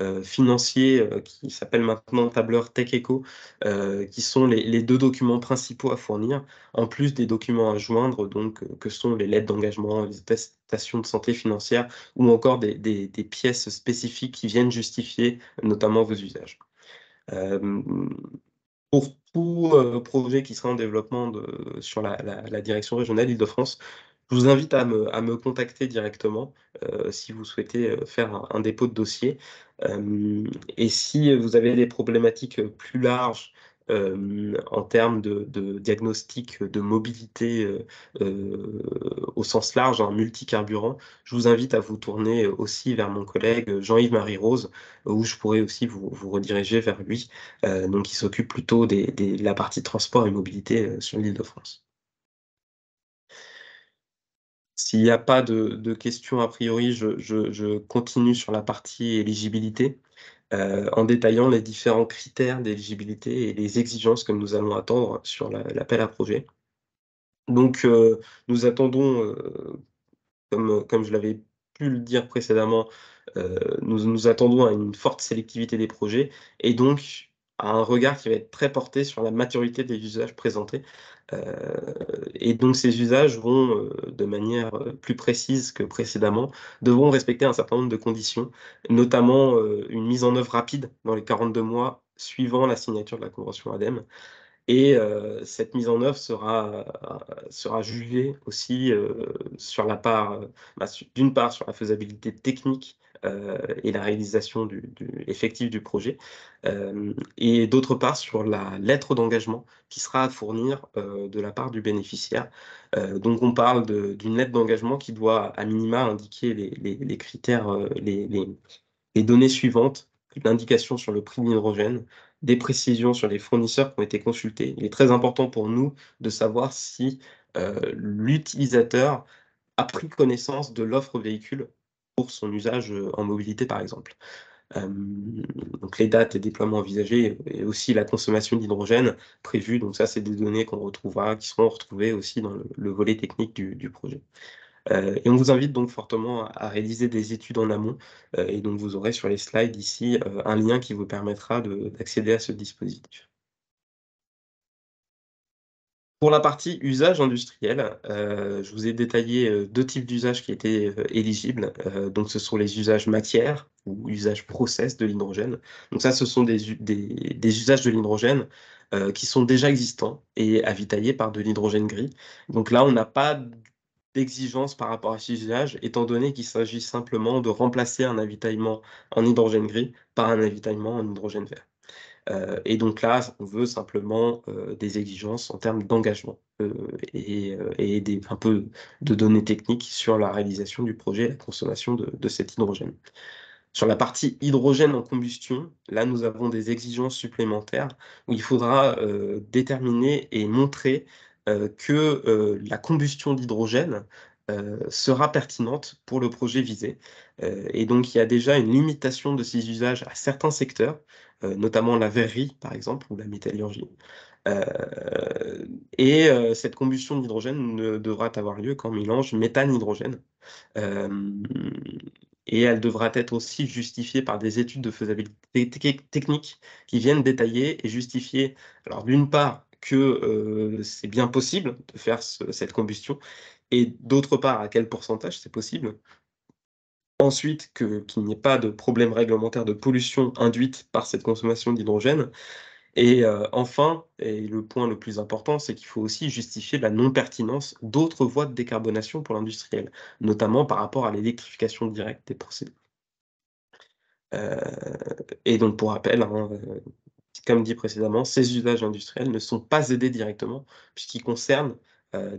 euh, financier qui s'appelle maintenant tableur Tech Eco, qui sont les, deux documents principaux à fournir, en plus des documents à joindre, donc que sont les lettres d'engagement, les attestations de santé financière ou encore des, des pièces spécifiques qui viennent justifier notamment vos usages. Pour tout euh, projet qui sera en développement sur la, direction régionale Île-de-France, je vous invite à me, contacter directement euh, si vous souhaitez euh, faire un, dépôt de dossier. et si vous avez des problématiques plus larges euh, en termes de, diagnostic de mobilité euh, euh, au sens large, un multicarburant, je vous invite à vous tourner aussi vers mon collègue Jean-Yves Marie-Rose, où je pourrais aussi vous, rediriger vers lui, donc qui s'occupe plutôt de la partie transport et mobilité sur l'île de France. S'il n'y a pas de, questions a priori, je, continue sur la partie éligibilité. Euh, en détaillant les différents critères d'éligibilité et les exigences que nous allons attendre sur l'appel à projet. Donc, euh, nous attendons, euh, comme, je l'avais pu le dire précédemment, nous, nous attendons à une forte sélectivité des projets et donc à un regard qui va être très porté sur la maturité des usages présentés et donc ces usages vont, euh, de manière euh, plus précise que précédemment, devront respecter un certain nombre de conditions, notamment une mise en œuvre rapide dans les 42 mois suivant la signature de la convention ADEME. Et cette mise en œuvre sera, sera jugée aussi sur la part, bah, d'une part sur la faisabilité technique euh, et la réalisation du, effective du projet, euh, et d'autre part sur la lettre d'engagement qui sera à fournir euh, de la part du bénéficiaire. donc on parle d'une lettre d'engagement qui doit à minima indiquer les, critères, les, données suivantes, l'indication sur le prix de l'hydrogène, des précisions sur les fournisseurs qui ont été consultés. Il est très important pour nous de savoir si l'utilisateur a pris connaissance de l'offre véhicule pour son usage euh, en mobilité, par exemple. Euh, donc les dates et déploiements envisagés et aussi la consommation d'hydrogène prévue. Donc ça, c'est des données qu'on retrouvera, qui seront retrouvées aussi dans le, volet technique du, projet. Euh, et on vous invite donc fortement à, réaliser des études en amont. et donc vous aurez sur les slides ici un lien qui vous permettra d'accéder à ce dispositif. Pour la partie usage industriel, euh, je vous ai détaillé euh, deux types d'usages qui étaient euh, éligibles. donc, ce sont les usages matière ou usages process de l'hydrogène. Donc, ça, ce sont des, usages de l'hydrogène qui sont déjà existants et avitaillés par de l'hydrogène gris. Donc là, on n'a pas d'exigence par rapport à ces usages, étant donné qu'il s'agit simplement de remplacer un avitaillement en hydrogène gris par un avitaillement en hydrogène vert. Euh, et donc là, on veut simplement euh, des exigences en termes d'engagement euh, et, un peu de données techniques sur la réalisation du projet et la consommation de, cet hydrogène. Sur la partie hydrogène en combustion, là, nous avons des exigences supplémentaires où il faudra déterminer et montrer que la combustion d'hydrogène sera pertinente pour le projet visé. et donc, il y a déjà une limitation de ces usages à certains secteurs, notamment la verrerie, par exemple, ou la métallurgie. et cette combustion d'hydrogène ne devra avoir lieu qu'en mélange méthane-hydrogène. et elle devra être aussi justifiée par des études de faisabilité technique qui viennent détailler et justifier, d'une part, que c'est bien possible de faire cette combustion, et d'autre part, à quel pourcentage c'est possible. Ensuite, qu'il n'y ait pas de problème réglementaire de pollution induite par cette consommation d'hydrogène. Et enfin, et le point le plus important, c'est qu'il faut aussi justifier la non-pertinence d'autres voies de décarbonation pour l'industriel, notamment par rapport à l'électrification directe des procédés. et donc, pour rappel, hein, comme dit précédemment, ces usages industriels ne sont pas aidés directement, puisqu'ils concernent euh,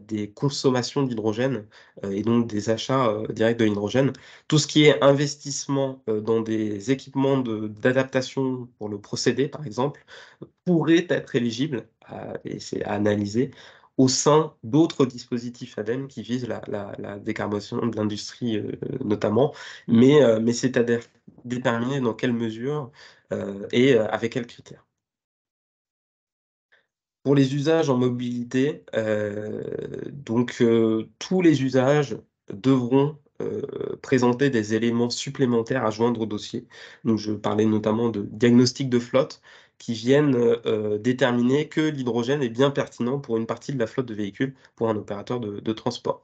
des consommations d'hydrogène euh, et donc des achats euh, directs de l'hydrogène. Tout ce qui est investissement dans des équipements d'adaptation pour le procédé, par exemple, pourrait être éligible, et c'est à analyser, au sein d'autres dispositifs ADEME qui visent la, décarbonation de l'industrie notamment, mais, mais c'est à déterminer dans quelle mesure et avec quels critères. Pour les usages en mobilité, euh, donc euh, tous les usages devront euh, présenter des éléments supplémentaires à joindre au dossier. Donc, je parlais notamment de diagnostic de flotte qui viennent déterminer que l'hydrogène est bien pertinent pour une partie de la flotte de véhicules pour un opérateur de, de transport.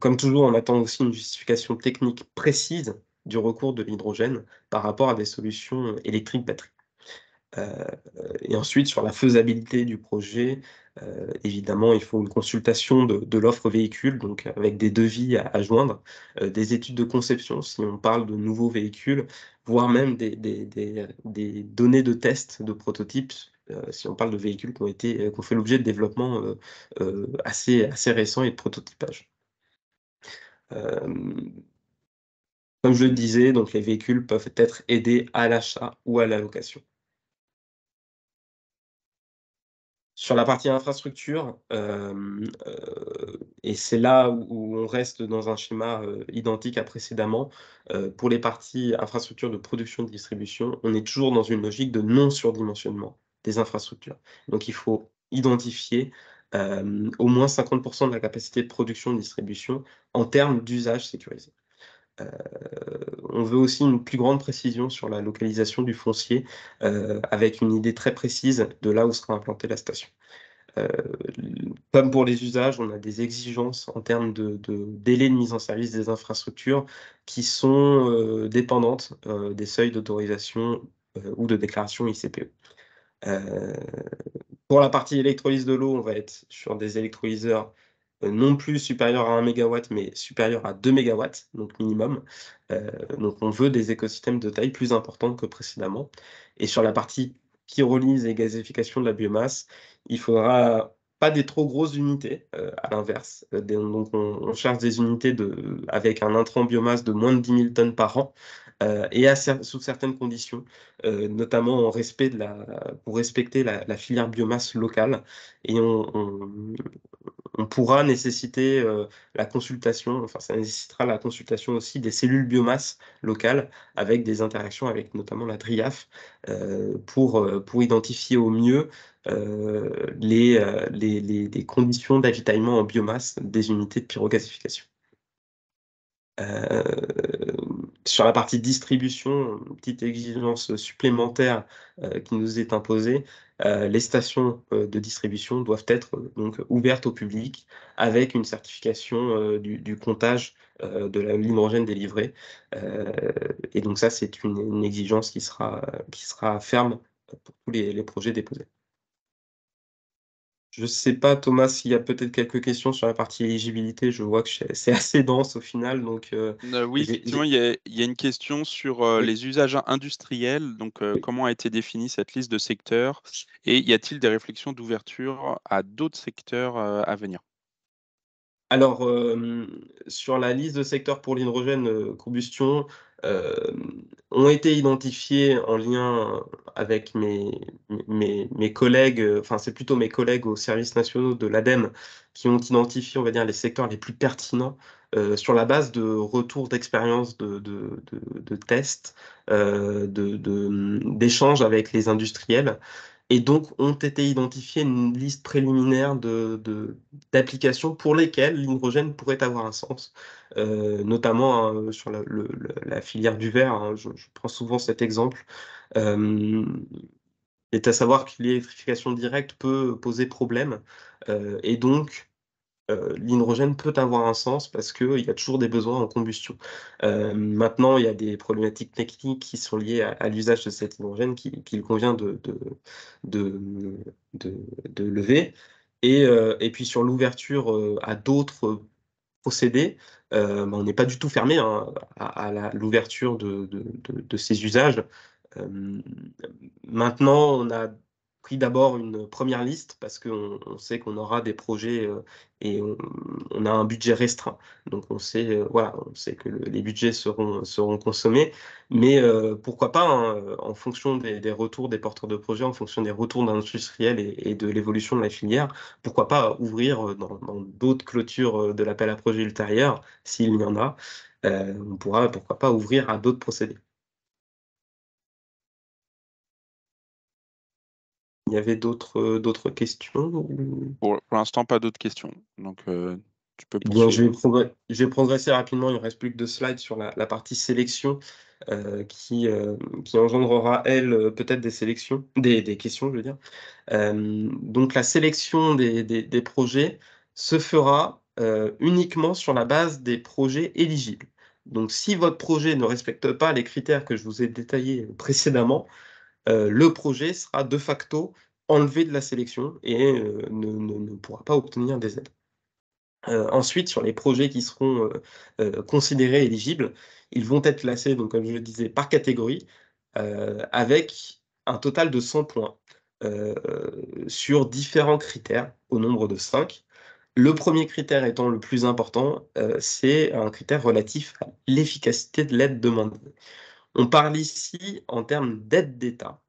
comme toujours, on attend aussi une justification technique précise du recours de l'hydrogène par rapport à des solutions électriques batteries. Euh, et ensuite, sur la faisabilité du projet, euh, évidemment, il faut une consultation de, l'offre véhicule, donc avec des devis à, joindre, euh, des études de conception si on parle de nouveaux véhicules, voire même des, des, données de test de prototypes si on parle de véhicules qui ont, été, qui ont fait l'objet de développement assez, assez récents et de prototypage. comme je le disais, donc les véhicules peuvent être aidés à l'achat ou à la location. Sur la partie infrastructure, euh, euh, et c'est là où, on reste dans un schéma euh, identique à précédemment, pour les parties infrastructures de production et distribution, on est toujours dans une logique de non-surdimensionnement des infrastructures. Donc il faut identifier au moins 50% de la capacité de production et de distribution en termes d'usage sécurisé. Euh, on veut aussi une plus grande précision sur la localisation du foncier, euh, avec une idée très précise de là où sera implantée la station. Euh, comme pour les usages, on a des exigences en termes de, délai de mise en service des infrastructures qui sont dépendantes des seuils d'autorisation ou de déclaration ICPE. pour la partie électrolyse de l'eau, on va être sur des électrolyseurs non plus supérieur à 1 MW, mais supérieur à 2 MW, donc minimum. Euh, donc on veut des écosystèmes de taille plus importante que précédemment. Et sur la partie pyrolyse et gazéification de la biomasse, il faudra pas des trop grosses unités, euh, à l'inverse. donc on, cherche des unités de, avec un intrant biomasse de moins de 10 000 tonnes par an, et sous certaines conditions, notamment en respect de la, pour respecter la, filière biomasse locale. Et on, on pourra nécessiter euh, la consultation, enfin ça nécessitera la consultation aussi des cellules biomasse locales avec des interactions avec notamment la DRIAF euh, pour, euh, pour identifier au mieux les, conditions d'avitaillement en biomasse des unités de pyrogasification. sur la partie distribution, une petite exigence supplémentaire qui nous est imposée, euh, les stations euh, de distribution doivent être euh, donc ouvertes au public avec une certification du, comptage de l'hydrogène délivré. et donc ça, c'est une, exigence qui sera, qui sera ferme pour tous les projets déposés. Je ne sais pas, Thomas, s'il y a peut-être quelques questions sur la partie éligibilité. Je vois que c'est assez dense au final. Donc, euh, euh, oui, effectivement, il y, a, une question sur euh, les usages industriels. Donc, comment a été définie cette liste de secteurs? Et y a-t-il des réflexions d'ouverture à d'autres secteurs à venir? Alors, sur la liste de secteurs pour l'hydrogène combustion, ont été identifiés en lien avec mes, mes, mes collègues, enfin c'est plutôt mes collègues aux services nationaux de l'ADEME qui ont identifié, on va dire, les secteurs les plus pertinents euh, sur la base de retours d'expérience de, de, de, de, tests, euh, d'échanges avec les industriels. Et donc, ont été identifiées une liste préliminaire d'applications pour lesquelles l'hydrogène pourrait avoir un sens, euh, notamment hein, sur la, filière du verre. Hein, je, je, prends souvent cet exemple. Euh, est à savoir que l'électrification directe peut poser problème. Euh, et donc, euh, l'hydrogène peut avoir un sens parce qu'il y a toujours des besoins en combustion. Euh, maintenant, il y a des problématiques techniques qui sont liées à, l'usage de cet hydrogène qu'il convient de, lever. Et, euh, et, puis sur l'ouverture à d'autres procédés, on n'est pas du tout fermé hein, à l'ouverture de, ces usages. maintenant, on a pris d'abord une première liste parce qu'on on sait qu'on aura des projets euh, et on, a un budget restreint. Donc on sait, euh, voilà, on sait que les budgets seront, seront consommés. Mais euh, pourquoi pas, hein, en fonction des, retours des porteurs de projets, en fonction des retours d'industriels et, et, de l'évolution de la filière, pourquoi pas ouvrir dans d'autres clôtures de l'appel à projet ultérieur, s'il y en a. on pourra, pourquoi pas, ouvrir à d'autres procédés. Il y avait d'autres euh, d'autres questions Pour, l'instant, pas d'autres questions. Donc, euh, tu peux Bien, je, vais je, vais progresser rapidement. Il ne reste plus que deux slides sur la, partie sélection euh, qui, qui engendrera, elle, peut-être des sélections, des, des, questions, je veux dire. donc, la sélection des, des, des projets se fera uniquement sur la base des projets éligibles. Donc, si votre projet ne respecte pas les critères que je vous ai détaillés précédemment, le projet sera de facto enlevé de la sélection et euh, ne, pourra pas obtenir des aides. Euh, ensuite, sur les projets qui seront considérés éligibles, ils vont être classés, donc, comme je le disais, par catégorie, avec un total de 100 points sur différents critères, au nombre de 5. Le premier critère étant le plus important, c'est un critère relatif à l'efficacité de l'aide demandée. On parle ici en termes d'aide d'État.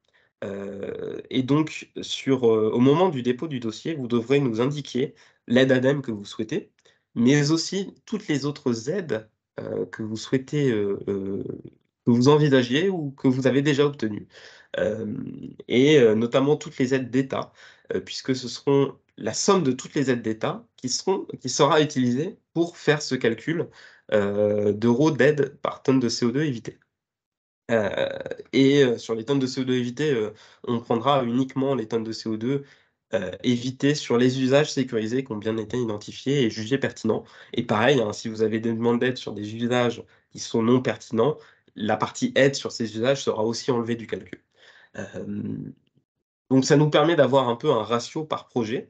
Euh, et donc, sur, euh, au moment du dépôt du dossier, vous devrez nous indiquer l'aide ADEME que vous souhaitez, mais aussi toutes les autres aides euh, que vous souhaitez, que vous envisagiez ou que vous avez déjà obtenues. et notamment toutes les aides d'État, puisque ce seront la somme de toutes les aides d'État qui, qui sera utilisée pour faire ce calcul d'euros d'aide par tonne de CO2 évité. Euh, et euh, sur les tonnes de CO2 évitées, euh, on prendra uniquement les tonnes de CO2 évitées sur les usages sécurisés qui ont bien été identifiés et jugés pertinents. Et pareil, hein, si vous avez des demandes d'aide sur des usages qui sont non pertinents, la partie aide sur ces usages sera aussi enlevée du calcul. donc ça nous permet d'avoir un peu un ratio par projet.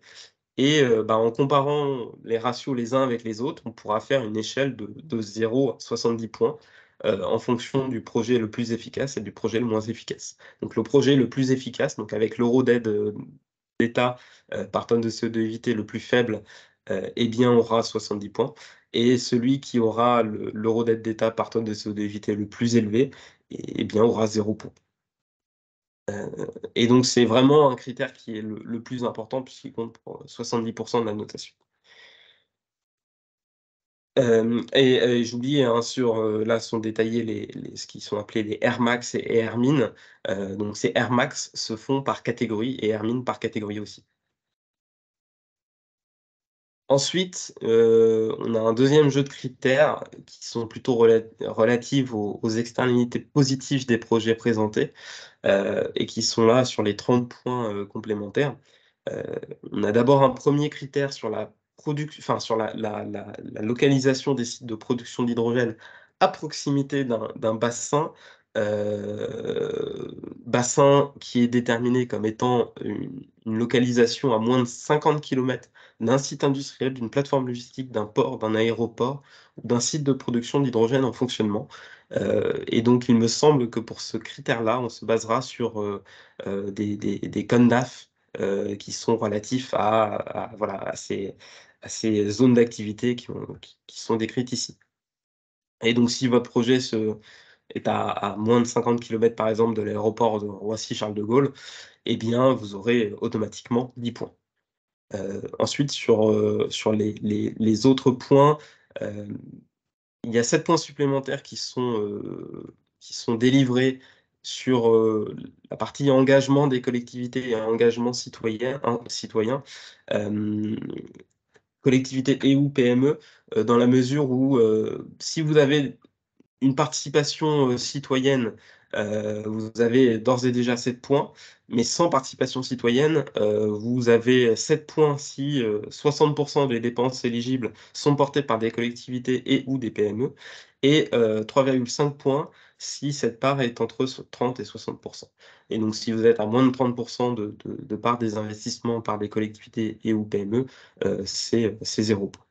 Et bah, en comparant les ratios les uns avec les autres, on pourra faire une échelle de, de 0 à 70 points euh, en fonction du projet le plus efficace et du projet le moins efficace. Donc le projet le plus efficace, donc avec l'euro d'aide euh, d'État euh, par tonne de CO2 évité le plus faible, eh bien aura 70 points. Et celui qui aura l'euro d'aide d'État par tonne de CO2 évité le plus élevé, eh, eh bien aura 0 points. et donc c'est vraiment un critère qui est le, le plus important puisqu'il compte pour 70% de la notation. Euh, et, j'oubliais, hein, là sont détaillés ce qui sont appelés les Air Max et Air Min. Donc ces Air Max se font par catégorie et Air Min par catégorie aussi. Ensuite, on a un deuxième jeu de critères qui sont plutôt relatifs aux, aux, externalités positives des projets présentés et qui sont là sur les 30 points complémentaires. on a d'abord un premier critère sur la enfin, sur la, localisation des sites de production d'hydrogène à proximité d'un bassin, euh, bassin qui est déterminé comme étant une, localisation à moins de 50 km d'un site industriel, d'une plateforme logistique, d'un port, d'un aéroport d'un site de production d'hydrogène en fonctionnement. Euh, et donc, il me semble que pour ce critère-là, on se basera sur euh, des, des, des CONDAF qui sont relatifs à, voilà, à ces, à ces zones d'activité qui, sont décrites ici. Et donc, si votre projet est à, moins de 50 km par exemple de l'aéroport de Roissy-Charles de Gaulle, eh bien vous aurez automatiquement 10 points. ensuite, sur, sur les, autres points, il y a 7 points supplémentaires qui sont, délivrés sur la partie engagement des collectivités et engagement citoyen collectivité et ou PME, dans la mesure où si vous avez une participation citoyenne, vous avez d'ores et déjà 7 points, mais sans participation citoyenne, vous avez 7 points si 60% des dépenses éligibles sont portées par des collectivités et ou des PME, et 3,5 points si cette part est entre 30 et 60%. Et donc, si vous êtes à moins de 30% de, part des investissements par des collectivités et ou PME, euh, c'est 0 points.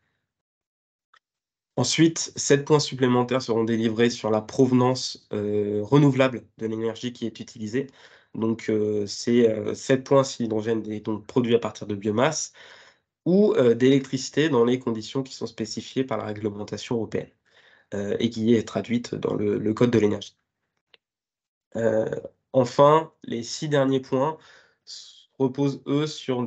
Ensuite, 7 points supplémentaires seront délivrés sur la provenance euh, renouvelable de l'énergie qui est utilisée. Donc, euh, c'est 7 points si l'hydrogène est donc produit à partir de biomasse ou d'électricité dans les conditions qui sont spécifiées par la réglementation européenne. Euh, et qui est traduite dans le, code de l'énergie. Euh, enfin, les six derniers points reposent, eux, sur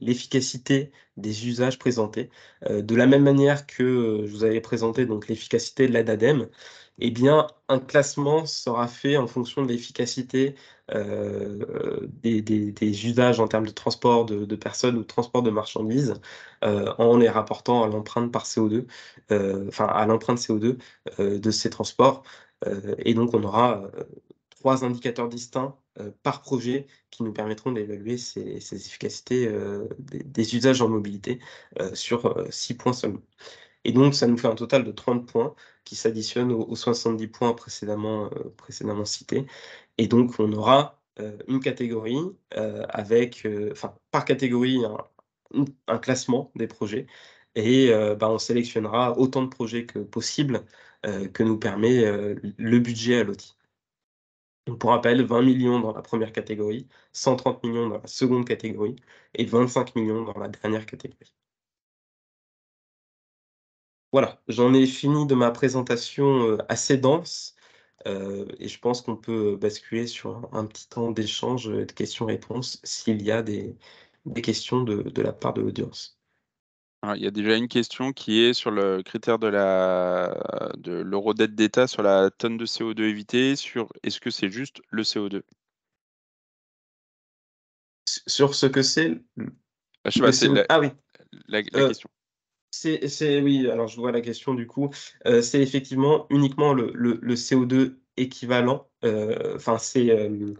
l'efficacité des usages présentés. Euh, de la même manière que je vous avais présenté l'efficacité de l'aide ADEME, eh bien, un classement sera fait en fonction de l'efficacité euh, des, usages en termes de transport de, personnes ou de transport de marchandises euh, en les rapportant à l'empreinte par CO2, euh, enfin à l'empreinte CO2 de ces transports. et donc, on aura trois indicateurs distincts par projet qui nous permettront d'évaluer ces, efficacités des, usages en mobilité sur six points seulement. Et donc, ça nous fait un total de 30 points qui s'additionnent aux, 70 points précédemment, précédemment cités. Et donc, on aura euh, une catégorie euh, avec, enfin, par catégorie, un, classement des projets. Et bah, on sélectionnera autant de projets que possible que nous permet le budget à l'outil. Pour rappel, 20 millions dans la première catégorie, 130 millions dans la seconde catégorie et 25 millions dans la dernière catégorie. Voilà, j'en ai fini de ma présentation euh, assez dense euh, et je pense qu'on peut basculer sur un, petit temps d'échange, de questions-réponses, s'il y a des, questions de, la part de l'audience. il y a déjà une question qui est sur le critère de la de l'eurodette d'État sur la tonne de CO2 évitée, sur est-ce que c'est juste le CO2 Sur ce que c'est ah, ah oui. la euh, question. C'est, oui, alors je vois la question du coup. Euh, c'est effectivement uniquement le, CO2 équivalent. Euh, enfin, c'est, euh,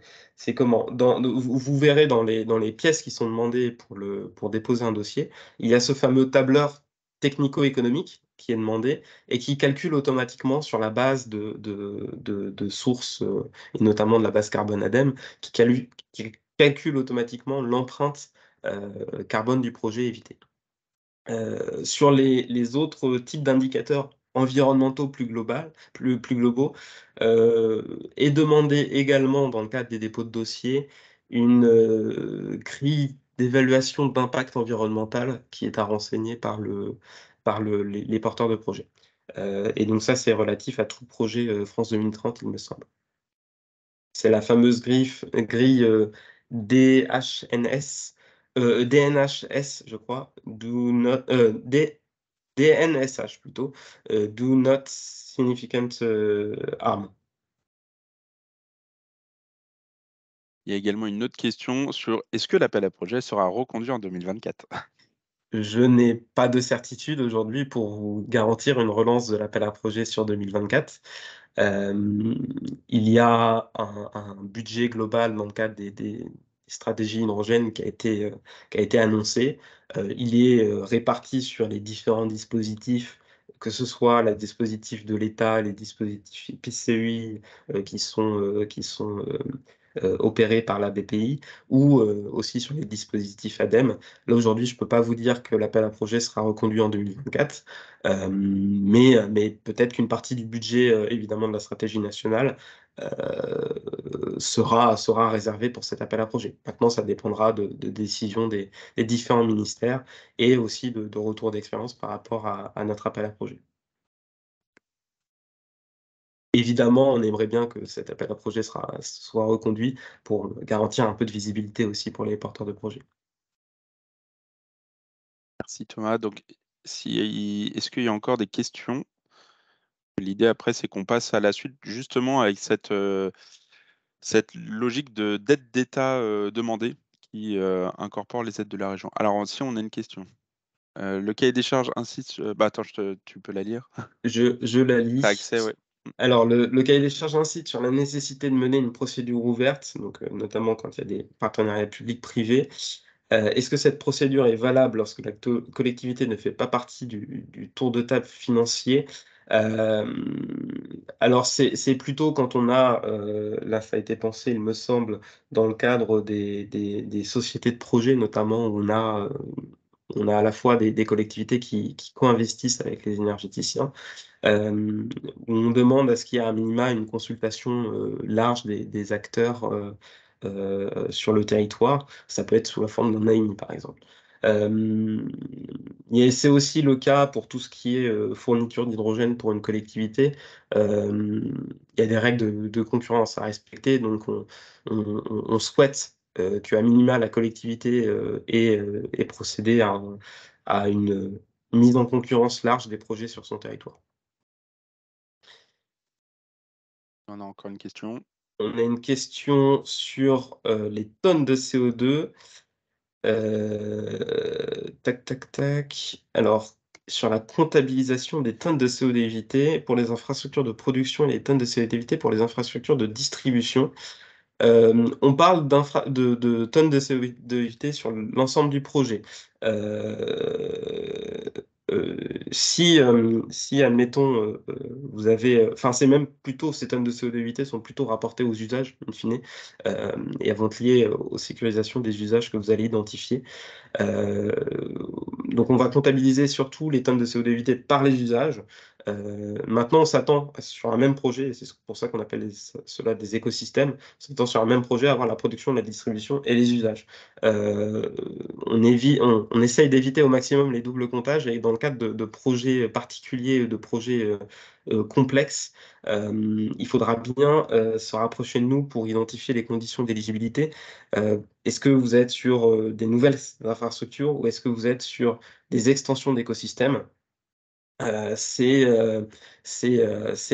comment? Vous, verrez dans les, dans les pièces qui sont demandées pour, le, pour déposer un dossier, il y a ce fameux tableur technico-économique qui est demandé et qui calcule automatiquement sur la base de, sources, et notamment de la base carbone ADEME, qui, qui calcule automatiquement l'empreinte carbone du projet évité. Euh, sur les, autres types d'indicateurs environnementaux plus, globaux, euh, est demandé également dans le cadre des dépôts de dossiers une euh, grille d'évaluation d'impact environnemental qui est à renseigner par, le, par le, les, porteurs de projets. et donc ça, c'est relatif à tout projet France 2030, il me semble. C'est la fameuse grille DHNS euh, DNHS, je crois, do not, euh, DNSH plutôt, euh, do not significant harm. Il y a également une autre question sur est-ce que l'appel à projet sera reconduit en 2024 Je n'ai pas de certitude aujourd'hui pour vous garantir une relance de l'appel à projet sur 2024. il y a un, budget global dans le cadre des stratégie hydrogène qui a été, euh, qui a été annoncée. Euh, il est euh, réparti sur les différents dispositifs que ce soit les dispositifs de l'État, les dispositifs PCUI qui sont, qui sont opérés par la BPI, ou aussi sur les dispositifs ADEME. Là, aujourd'hui, je ne peux pas vous dire que l'appel à projet sera reconduit en 2024, mais, mais peut-être qu'une partie du budget, évidemment, de la stratégie nationale euh, sera, réservé pour cet appel à projet. Maintenant, ça dépendra de, décisions des, différents ministères et aussi de, retour d'expérience par rapport à notre appel à projet. évidemment, on aimerait bien que cet appel à projet soit reconduit pour garantir un peu de visibilité aussi pour les porteurs de projets. Merci Thomas. Donc, est-ce qu'il y a encore des questions? L'idée après, c'est qu'on passe à la suite justement avec cette, euh, cette logique de d'aide d'État euh, demandée qui euh, incorpore les aides de la région. Alors, si on a une question. le cahier des charges incite. bah attends, tu peux la lire. Je, je la lis. accès, ouais. Alors, le, le, cahier des charges incite sur la nécessité de mener une procédure ouverte, donc notamment quand il y a des partenariats publics-privés, euh, est-ce que cette procédure est valable lorsque la collectivité ne fait pas partie du, tour de table financier? Alors c'est plutôt quand on a, euh, là ça a été pensé il me semble, dans le cadre des, sociétés de projet notamment, où on a, on a à la fois des, collectivités qui, co-investissent avec les énergéticiens, où on demande à ce qu'il y ait à minima une consultation large des, acteurs euh, sur le territoire. Ça peut être sous la forme d'un AMI, par exemple. Euh, c'est aussi le cas pour tout ce qui est euh, fourniture d'hydrogène pour une collectivité. il y a des règles de, concurrence à respecter, donc on, souhaite que à minima la collectivité ait, procédé à, à, une mise en concurrence large des projets sur son territoire. On a encore une question. On a une question sur euh, les tonnes de CO2. Euh, tac, tac, tac. Alors, sur la comptabilisation des tonnes de CO2 évitées pour les infrastructures de production et les tonnes de CO2 évitées pour les infrastructures de distribution. Euh, on parle de, de, tonnes de CO2 évitées sur l'ensemble du projet. Euh, si, euh, si, admettons, euh, vous avez, enfin, c'est même plutôt, ces tonnes de CO2 évitées sont plutôt rapportées aux usages, in fine, et vont être liées aux sécurisations des usages que vous allez identifier. donc, on va comptabiliser surtout les tonnes de CO2 évitées par les usages. Euh, maintenant, on s'attend sur un même projet, et c'est pour ça qu'on appelle cela des écosystèmes, on s'attend sur un même projet à avoir la production, la distribution et les usages. Euh, on, on, essaye d'éviter au maximum les doubles comptages, et dans le cadre de, projets particuliers, de projets euh, complexes, il faudra bien se rapprocher de nous pour identifier les conditions d'éligibilité. est-ce que vous êtes sur des nouvelles infrastructures ou est-ce que vous êtes sur des extensions d'écosystèmes? C'est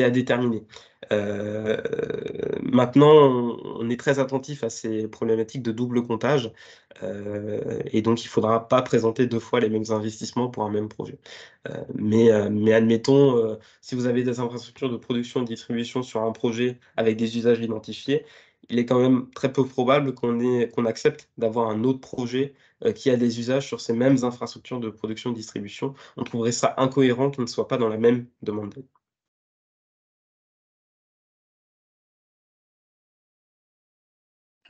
à déterminer. maintenant, on, est très attentif à ces problématiques de double comptage et donc il ne faudra pas présenter deux fois les mêmes investissements pour un même projet. mais, mais admettons, si vous avez des infrastructures de production et de distribution sur un projet avec des usages identifiés, il est quand même très peu probable qu'on accepte d'avoir un autre projet euh, qui a des usages sur ces mêmes infrastructures de production et distribution. On trouverait ça incohérent qu'ils ne soient pas dans la même demande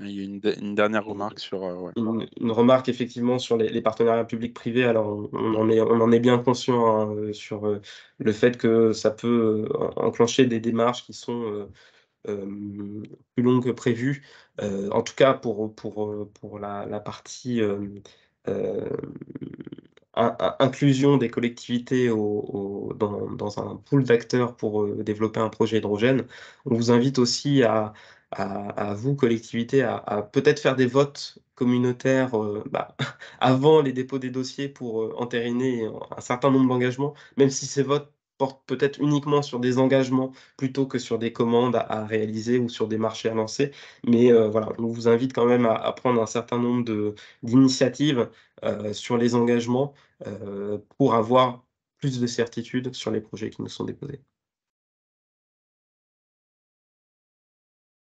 Il y a une, dernière remarque sur. Euh, une, remarque effectivement sur les, partenariats publics-privés. Alors, on, en est, on en est bien conscient hein, sur euh, le fait que ça peut enclencher des démarches qui sont euh, plus longue que prévu, euh, en tout cas pour, pour, pour la, partie euh, inclusion des collectivités dans, un pool d'acteurs pour développer un projet hydrogène. On vous invite aussi à, à, vous, collectivités, à, peut-être faire des votes communautaires bah, avant les dépôts des dossiers pour entériner un certain nombre d'engagements, même si ces votes porte peut-être uniquement sur des engagements plutôt que sur des commandes à, réaliser ou sur des marchés à lancer. Mais euh, voilà, on vous invite quand même à, prendre un certain nombre d'initiatives euh, sur les engagements euh, pour avoir plus de certitude sur les projets qui nous sont déposés.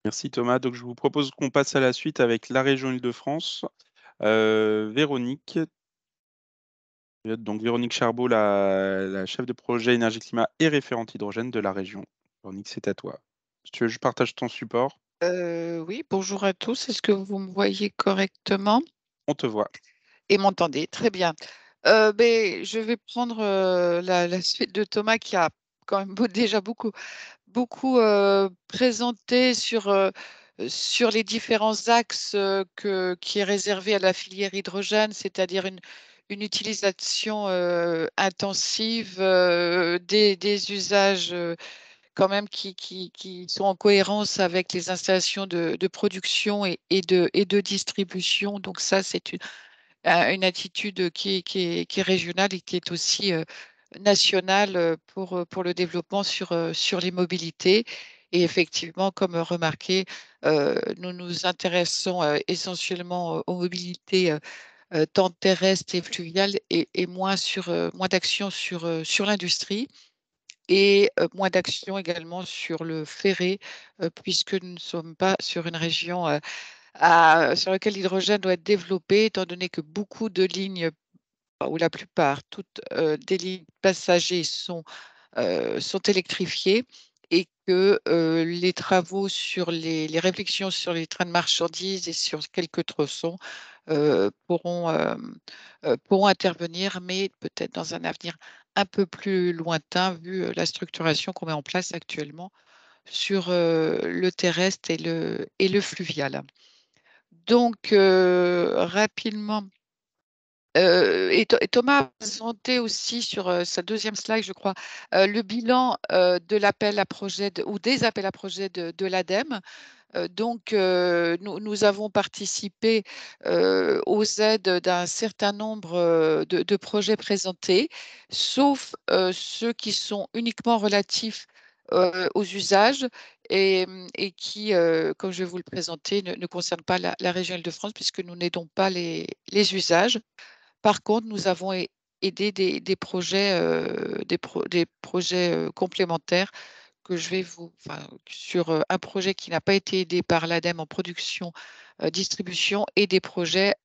Merci Thomas. Donc je vous propose qu'on passe à la suite avec la région Île-de-France. Véronique, donc Véronique Charbot, la, chef de projet énergie-climat et référente hydrogène de la région. Véronique, c'est à toi. Si tu veux, je partage ton support. Euh, oui, bonjour à tous. Est-ce que vous me voyez correctement? On te voit. Et m'entendez? Très bien. Euh, ben, je vais prendre euh, la, suite de Thomas qui a quand même déjà beaucoup, beaucoup présenté sur, sur les différents axes que, qui est réservé à la filière hydrogène, c'est-à-dire une, une utilisation intensive des, usages quand même qui, sont en cohérence avec les installations de, production et, de, distribution. Donc ça, c'est une, attitude qui, est, régionale et qui est aussi nationale pour, le développement sur les mobilités. Et effectivement, comme remarqué, nous nous intéressons essentiellement aux mobilités tant terrestres et fluviales et, moins, sur, moins d'actions sur, sur l'industrie et moins d'actions également sur le ferré, puisque nous ne sommes pas sur une région sur laquelle l'hydrogène doit être développé, étant donné que beaucoup de lignes, ou la plupart, toutes des lignes passagers sont, sont électrifiées et que les travaux sur les, les, réflexions sur les trains de marchandises et sur quelques tronçons pourront, pourront intervenir, mais peut-être dans un avenir un peu plus lointain vu la structuration qu'on met en place actuellement sur le terrestre et le, fluvial. Donc, rapidement, et, Thomas a présenté aussi sur sa deuxième slide, je crois, le bilan de l'appel à projet ou des appels à projet de, l'ADEME. Donc, nous, avons participé aux aides d'un certain nombre de, projets présentés, sauf ceux qui sont uniquement relatifs aux usages et, qui, comme je vais vous le présenter, ne, concernent pas la, région Île-de-France puisque nous n'aidons pas les, usages. Par contre, nous avons aidé des projets complémentaires que je vais vous, sur un projet qui n'a pas été aidé par l'ADEME en production, distribution et des projets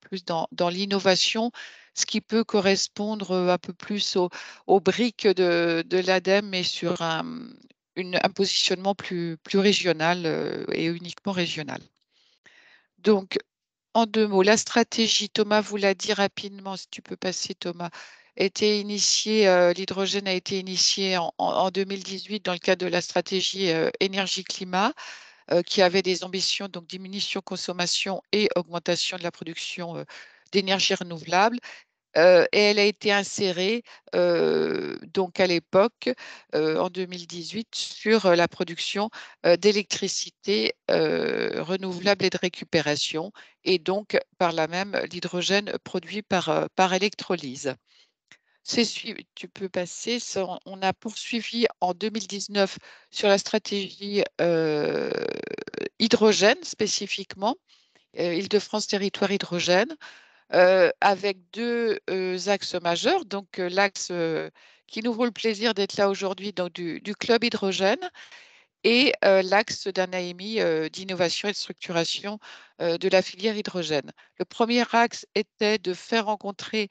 plus dans, l'innovation, ce qui peut correspondre un peu plus aux, briques de, de l'ADEME, mais sur un, un positionnement plus, plus régional et uniquement régional. Donc, en deux mots, la stratégie, Thomas vous l'a dit rapidement, si tu peux passer Thomas, était initiée, euh, l'hydrogène a été initié en, 2018 dans le cadre de la stratégie euh, énergie-climat, euh, qui avait des ambitions, donc diminution, consommation et augmentation de la production d'énergie renouvelable et elle a été insérée donc à l'époque, en 2018, sur la production d'électricité renouvelable et de récupération, et donc par là même l'hydrogène produit par, par électrolyse. Tu peux passer. On a poursuivi en 2019 sur la stratégie hydrogène spécifiquement, Île-de-France Territoire Hydrogène. Euh, avec deux euh, axes majeurs. Donc, euh, l'axe qui nous vaut le plaisir d'être là aujourd'hui, donc du, club hydrogène, et l'axe d'un AMI d'innovation et de structuration de la filière hydrogène. Le premier axe était de faire rencontrer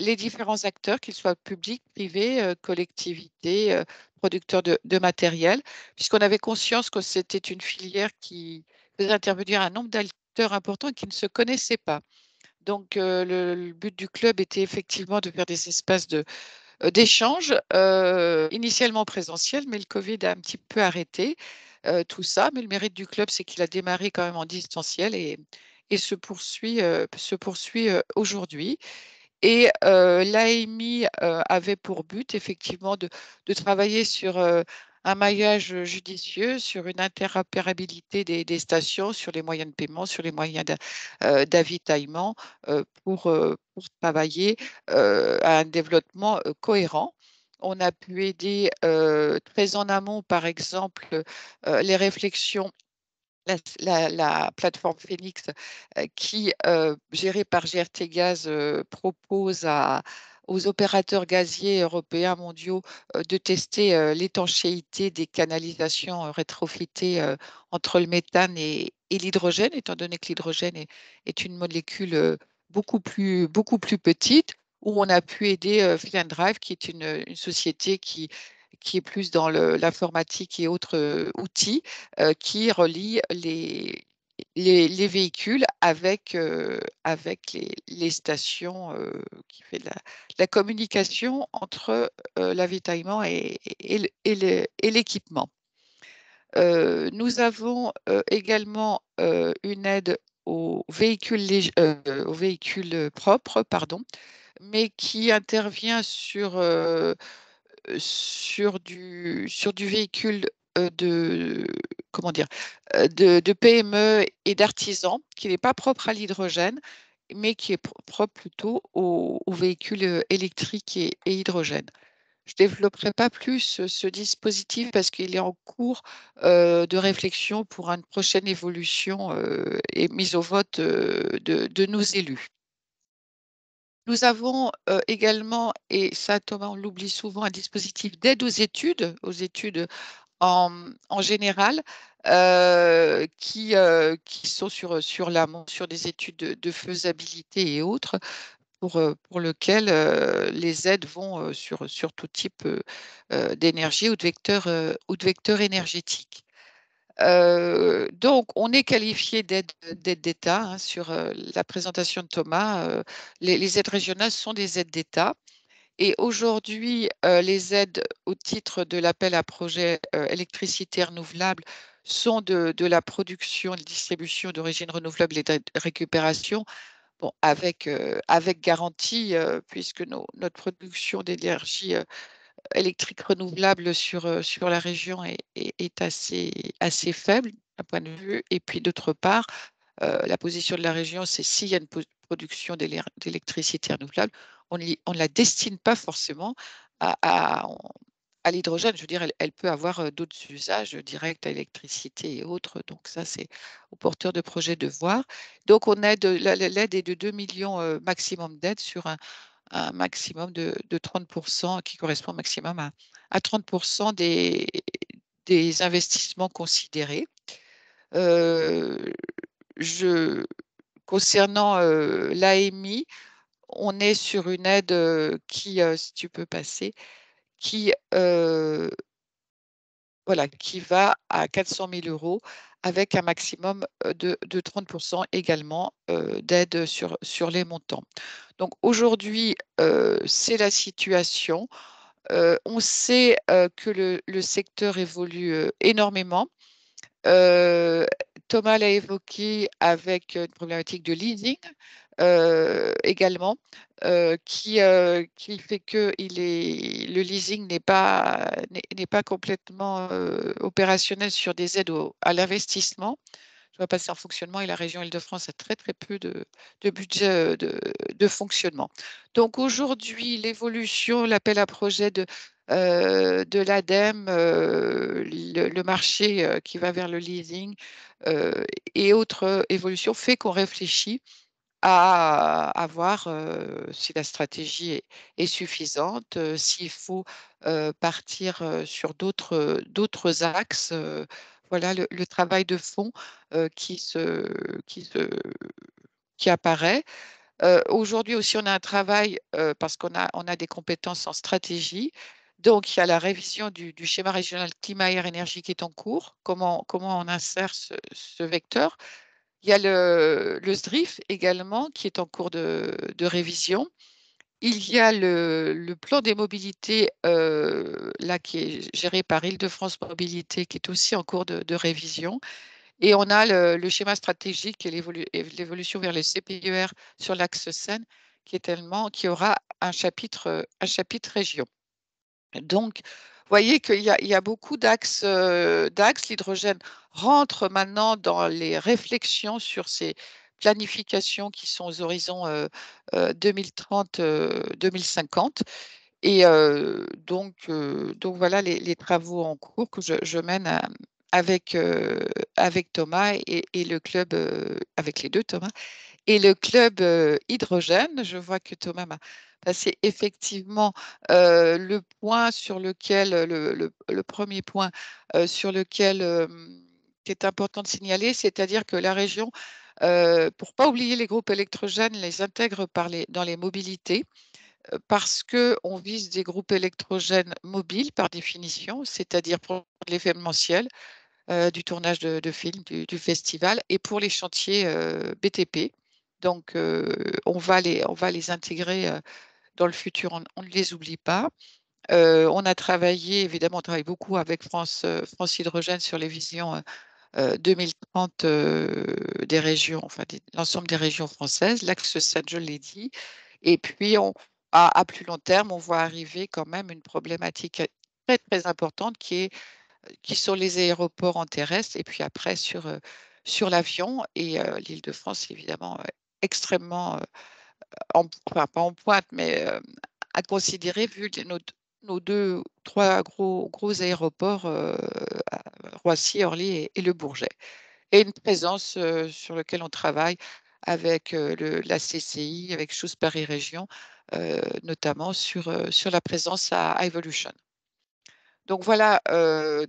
les différents acteurs, qu'ils soient publics, privés, collectivités, producteurs de, matériel, puisqu'on avait conscience que c'était une filière qui faisait intervenir un nombre d'acteurs importants qui ne se connaissaient pas. Donc, le, but du club était effectivement de faire des espaces de, d'échange, initialement présentiels, mais le Covid a un petit peu arrêté tout ça. Mais le mérite du club, c'est qu'il a démarré quand même en distanciel et, se poursuit aujourd'hui. Et l'AMI avait pour but effectivement de, travailler sur un maillage judicieux sur une interopérabilité des, stations, sur les moyens de paiement, sur les moyens d'avitaillement pour, travailler à un développement cohérent. On a pu aider très en amont, par exemple, les réflexions la, plateforme Phoenix, qui, gérée par GRT Gaz, propose à, aux opérateurs gaziers européens mondiaux de tester l'étanchéité des canalisations rétrofitées entre le méthane et, l'hydrogène, étant donné que l'hydrogène est, une molécule beaucoup plus, beaucoup plus petite, où on a pu aider Fill Drive, qui est une, société qui, qui est plus dans l'informatique et autres outils, qui relie les, les, véhicules avec, euh, avec les, stations euh, qui fait la, communication entre euh, l'avitaillement et, et, l'équipement. nous avons également une aide aux véhicules, aux véhicules propres, pardon, mais qui intervient sur sur, du, sur du véhicule de, comment dire, de, de PME et d'artisans qui n'est pas propre à l'hydrogène, mais qui est propre plutôt aux, véhicules électriques et, hydrogène. Je ne développerai pas plus ce, dispositif parce qu'il est en cours de réflexion pour une prochaine évolution et mise au vote de, de, nos élus. Nous avons également, et ça Thomas on l'oublie souvent, un dispositif d'aide aux études, aux études en, général, euh, qui, euh, qui sont sur, sur sur des études de, faisabilité et autres, pour, euh, pour les aides vont sur, sur tout type d'énergie ou de vecteur, ou de vecteur énergétique. Donc, on est qualifié d'aide d'État hein, sur la présentation de Thomas. les, les, aides régionales sont des aides d'État. Et aujourd'hui, euh, les aides au titre de l'appel à projet euh, électricité renouvelable sont de, la production et distribution d'origine renouvelable et de récupération, bon, avec, euh, avec garantie, puisque notre production d'énergie électrique renouvelable sur, sur la région est, est, assez, assez faible d'un point de vue. Et puis d'autre part, la position de la région, c'est s'il y a une production d'électricité renouvelable, on ne la destine pas forcément à, l'hydrogène. Je veux dire, elle, peut avoir d'autres usages directs à l'électricité et autres. Donc ça, c'est aux porteurs de projets de voir. Donc on aide, l'aide est de 2 millions maximum d'aide sur un, maximum de, 30% qui correspond maximum à, à 30% des, des investissements considérés. je, concernant l'AMI, on est sur une aide qui, si tu peux passer, qui, voilà, qui va à 400 000 euros avec un maximum de, 30% également d'aide sur, sur les montants. Donc aujourd'hui, c'est la situation. on sait que le, le, secteur évolue énormément. Thomas l'a évoqué avec une problématique de leasing. Euh, également, euh, qui, euh, qui fait que il est, le leasing n'est pas, n'est pas complètement opérationnel sur des aides à l'investissement. Je vais passer en fonctionnement et la région Île-de-France a très très peu de, de budget de, de, fonctionnement. Donc aujourd'hui, l'évolution, l'appel à projet de, de l'ADEME, le, marché qui va vers le leasing et autres évolutions fait qu'on réfléchit à, voir si la stratégie est, suffisante, s'il faut partir sur d'autres axes. voilà le, travail de fond qui, se, qui, se, qui apparaît. Aujourd'hui aussi, on a un travail parce qu'on a, on a des compétences en stratégie. Donc, il y a la révision du, schéma régional climat, air, énergie qui est en cours. Comment, comment on insère ce vecteur il y a le, le SDRIF également qui est en cours de, révision. Il y a le, plan des mobilités euh, là, qui est géré par Île-de-France Mobilité qui est aussi en cours de, révision. Et on a le, schéma stratégique et l'évolution vers les CPER sur l'axe Seine qui, est tellement, qui aura un chapitre, un chapitre région. Donc, voyez qu'il y, a beaucoup d'axes. Euh, L'hydrogène rentre maintenant dans les réflexions sur ces planifications qui sont aux horizons 2030-2050. Euh, euh, et donc, voilà les, travaux en cours que je, mène avec, Thomas et, et le club, avec les deux Thomas, et le club hydrogène. Je vois que Thomas m'a c'est effectivement le point sur lequel, le, premier point sur lequel qui est important de signaler, c'est-à-dire que la région, pour ne pas oublier les groupes électrogènes, les intègre dans les mobilités parce qu'on vise des groupes électrogènes mobiles par définition, c'est-à-dire pour l'événementiel, du tournage de, films, du, festival, et pour les chantiers BTP. Donc, on va les intégrer dans le futur, on, ne les oublie pas. Euh, on a travaillé, évidemment, on travaille beaucoup avec France, euh, France Hydrogène sur les visions 2030 euh, des régions, enfin l'ensemble des régions françaises, l'axe 7, je l'ai dit. Et puis, à, plus long terme, on voit arriver quand même une problématique très, très importante qui, est, qui sont les aéroports en terrestre et puis après sur, sur l'avion. Et l'île de France, évidemment, extrêmement, en, enfin, pas en pointe, mais à considérer vu nos, deux, trois gros, gros aéroports, Roissy, Orly et, Le Bourget. Et une présence sur laquelle on travaille avec la CCI, avec Chose Paris Région, notamment sur, sur la présence à, Evolution. Donc voilà,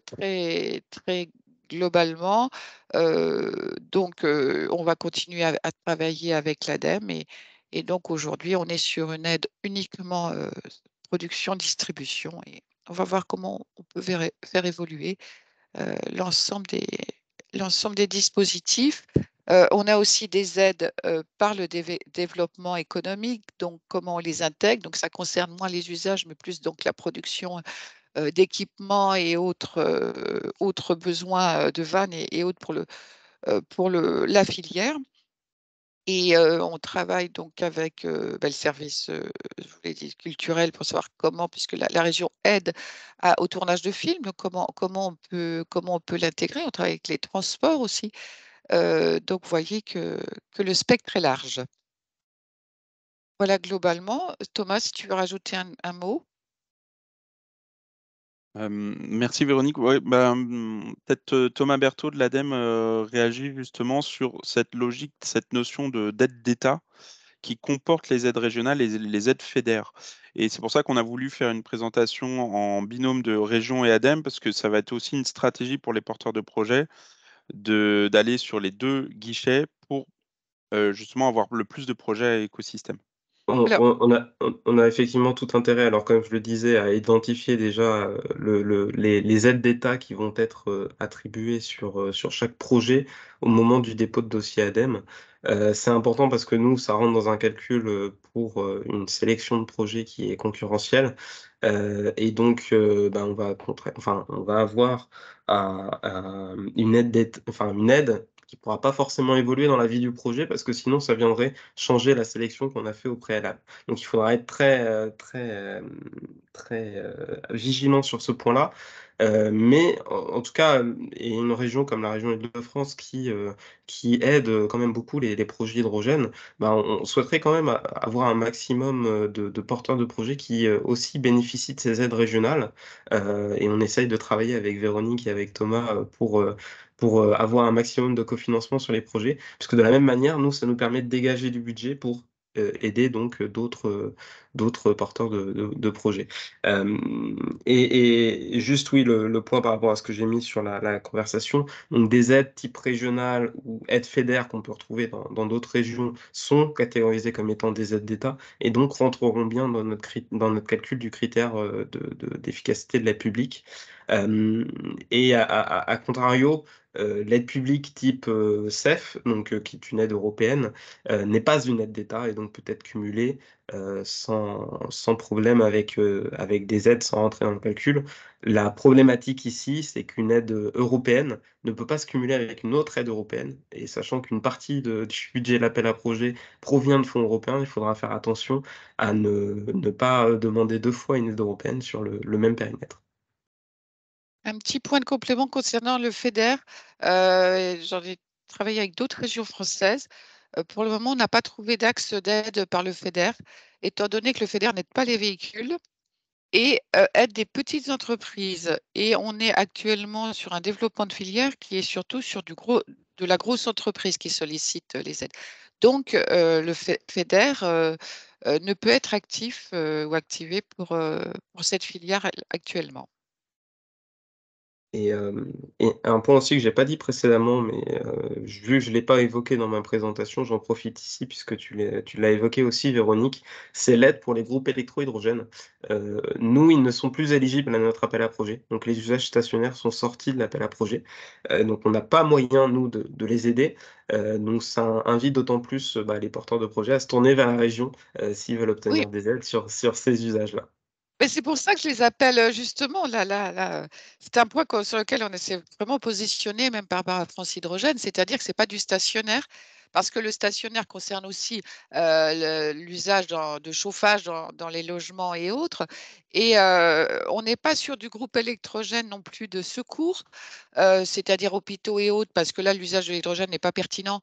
très, très globalement, donc on va continuer à, travailler avec l'ADEME et, et donc aujourd'hui, on est sur une aide uniquement production-distribution et on va voir comment on peut faire, évoluer l'ensemble des, dispositifs. on a aussi des aides par le développement économique, donc comment on les intègre. Donc ça concerne moins les usages, mais plus donc la production d'équipements et autres, besoins de vannes et, autres pour, la filière. Et on travaille donc avec bah, le service culturel pour savoir comment, puisque la, région aide au tournage de films, comment, comment on peut, l'intégrer. On travaille avec les transports aussi. donc, vous voyez que, que le spectre est large. Voilà, globalement. Thomas, si tu veux rajouter un mot? Merci Véronique. Bah, mmh, peut-être Thomas Berthaud de l'ADEME réagit justement sur cette logique, cette notion d'aide d'État qui comporte les aides régionales et les aides fédères. Et c'est pour ça qu'on a voulu faire une présentation en binôme de région et ADEME, parce que ça va être aussi une stratégie pour les porteurs de projets d'aller sur les deux guichets pour justement avoir le plus de projets à écosystème. On, a, on, a, effectivement tout intérêt, alors comme je le disais, à identifier déjà euh, le, les, aides d'État qui vont être euh, attribuées sur, euh, sur chaque projet au moment du dépôt de dossier ADEME. c'est important parce que nous, ça rentre dans un calcul pour une sélection de projets qui est concurrentielle. et donc, ben, on, va enfin, on va avoir une aide, enfin, une aide qui ne pourra pas forcément évoluer dans la vie du projet parce que sinon ça viendrait changer la sélection qu'on a fait au préalable. Donc il faudra être très, euh, très, euh, très euh, vigilant sur ce point-là. mais en, tout cas, et une région comme la région Île-de-France qui, qui aide quand même beaucoup les, projets hydrogène, bah, on, souhaiterait quand même avoir un maximum de porteurs de projets qui aussi bénéficient de ces aides régionales. et on essaye de travailler avec Véronique et avec Thomas pour pour euh, avoir un maximum de cofinancement sur les projets, puisque de la même manière, nous, ça nous permet de dégager du budget pour euh, aider donc d'autres d'autres porteurs de, projets. et, juste oui, le, point par rapport à ce que j'ai mis sur la, conversation, donc des aides type régionales ou aides fédères qu'on peut retrouver dans d'autres régions sont catégorisées comme étant des aides d'État et donc rentreront bien dans notre, dans notre calcul du critère d'efficacité de, de, l'aide publique. et à contrario, euh, l'aide publique type euh, CEF, donc, euh, qui est une aide européenne, n'est pas une aide d'État et donc peut être cumulée sans, problème avec, des aides sans rentrer dans le calcul. La problématique ici, c'est qu'une aide européenne ne peut pas se cumuler avec une autre aide européenne. Et sachant qu'une partie du budget de l'appel à projet provient de fonds européens, il faudra faire attention à ne pas demander deux fois une aide européenne sur le même périmètre. Un petit point de complément concernant le FEDER. Euh, j'en ai travaillé avec d'autres régions françaises. Euh, pour le moment, on n'a pas trouvé d'axe d'aide par le FEDER, étant donné que le FEDER n'aide pas les véhicules et euh, aide des petites entreprises. Et on est actuellement sur un développement de filière qui est surtout sur du gros, de la grosse entreprise qui sollicite les aides. Donc, le FEDER ne peut être actif ou activé pour, pour cette filière actuellement. Et, un point aussi que j'ai pas dit précédemment, mais vu que je l'ai pas évoqué dans ma présentation, j'en profite ici puisque tu l'as évoqué aussi, Véronique, c'est l'aide pour les groupes électro-hydrogène. nous, ils ne sont plus éligibles à notre appel à projet. Donc les usages stationnaires sont sortis de l'appel à projet. donc on n'a pas moyen, nous, de, les aider. donc ça invite d'autant plus bah, les porteurs de projets à se tourner vers la région s'ils veulent obtenir des aides sur, sur ces usages-là c'est pour ça que je les appelle justement. Là, là. C'est un point sur lequel on essaie vraiment positionné, même par France Hydrogène, c'est-à-dire que ce n'est pas du stationnaire, parce que le stationnaire concerne aussi l'usage de chauffage dans, les logements et autres. Et on n'est pas sur du groupe électrogène non plus de secours, c'est-à-dire hôpitaux et autres, parce que là, l'usage de l'hydrogène n'est pas pertinent.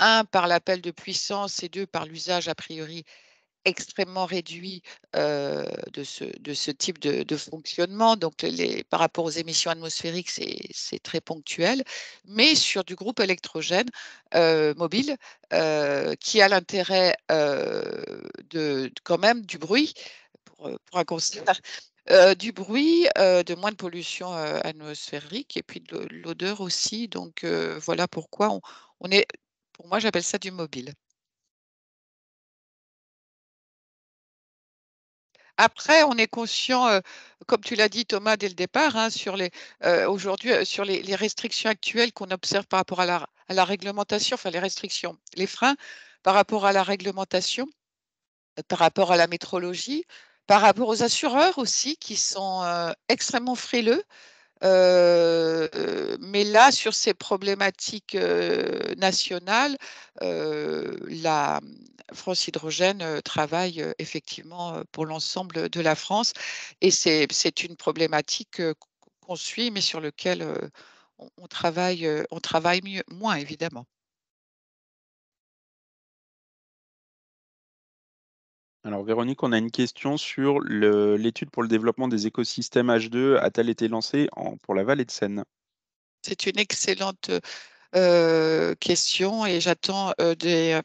Un, par l'appel de puissance et deux, par l'usage a priori extrêmement réduit de, ce, type de, fonctionnement. Donc, par rapport aux émissions atmosphériques, c'est très ponctuel. Mais sur du groupe électrogène mobile, qui a l'intérêt de, quand même du bruit, pour, un concert, du bruit, de moins de pollution atmosphérique et puis de l'odeur aussi. Donc, voilà pourquoi on est, pour moi, j'appelle ça du mobile. Après, on est conscient, comme tu l'as dit Thomas dès le départ, hein, sur les aujourd'hui sur les, restrictions actuelles qu'on observe par rapport à la, à la, réglementation, enfin les restrictions, les freins par rapport à la réglementation, par rapport à la métrologie, par rapport aux assureurs aussi qui sont extrêmement frileux mais là, sur ces problématiques nationales, la France Hydrogène travaille effectivement pour l'ensemble de la France et c'est une problématique qu'on suit, mais sur lequel on, travaille, moins évidemment. Alors Véronique, on a une question sur l'étude pour le développement des écosystèmes H2 a-t-elle été lancée pour la vallée de Seine? C'est une excellente euh, question et j'attends euh, euh,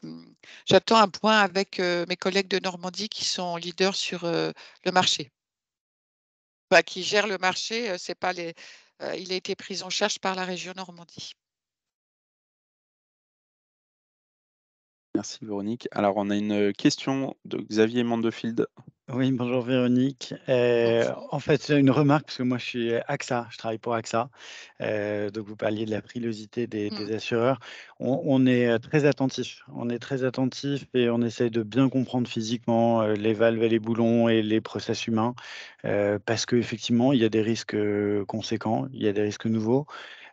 j'attends un point avec mes collègues de Normandie qui sont leaders sur le marché. qui gèrent le marché, c'est pas les, il a été pris en charge par la région Normandie. Merci Véronique. Alors on a une question de Xavier Mandefield. Oui, bonjour Véronique. Euh, en fait, une remarque parce que moi je suis AXA, je travaille pour AXA. Euh, donc vous parliez de la frilosité des, mmh. assureurs. On, est très attentif. On est très attentif et on essaye de bien comprendre physiquement euh, les valves et les boulons et les process humains parce qu'effectivement, il y a des risques conséquents, il y a des risques nouveaux.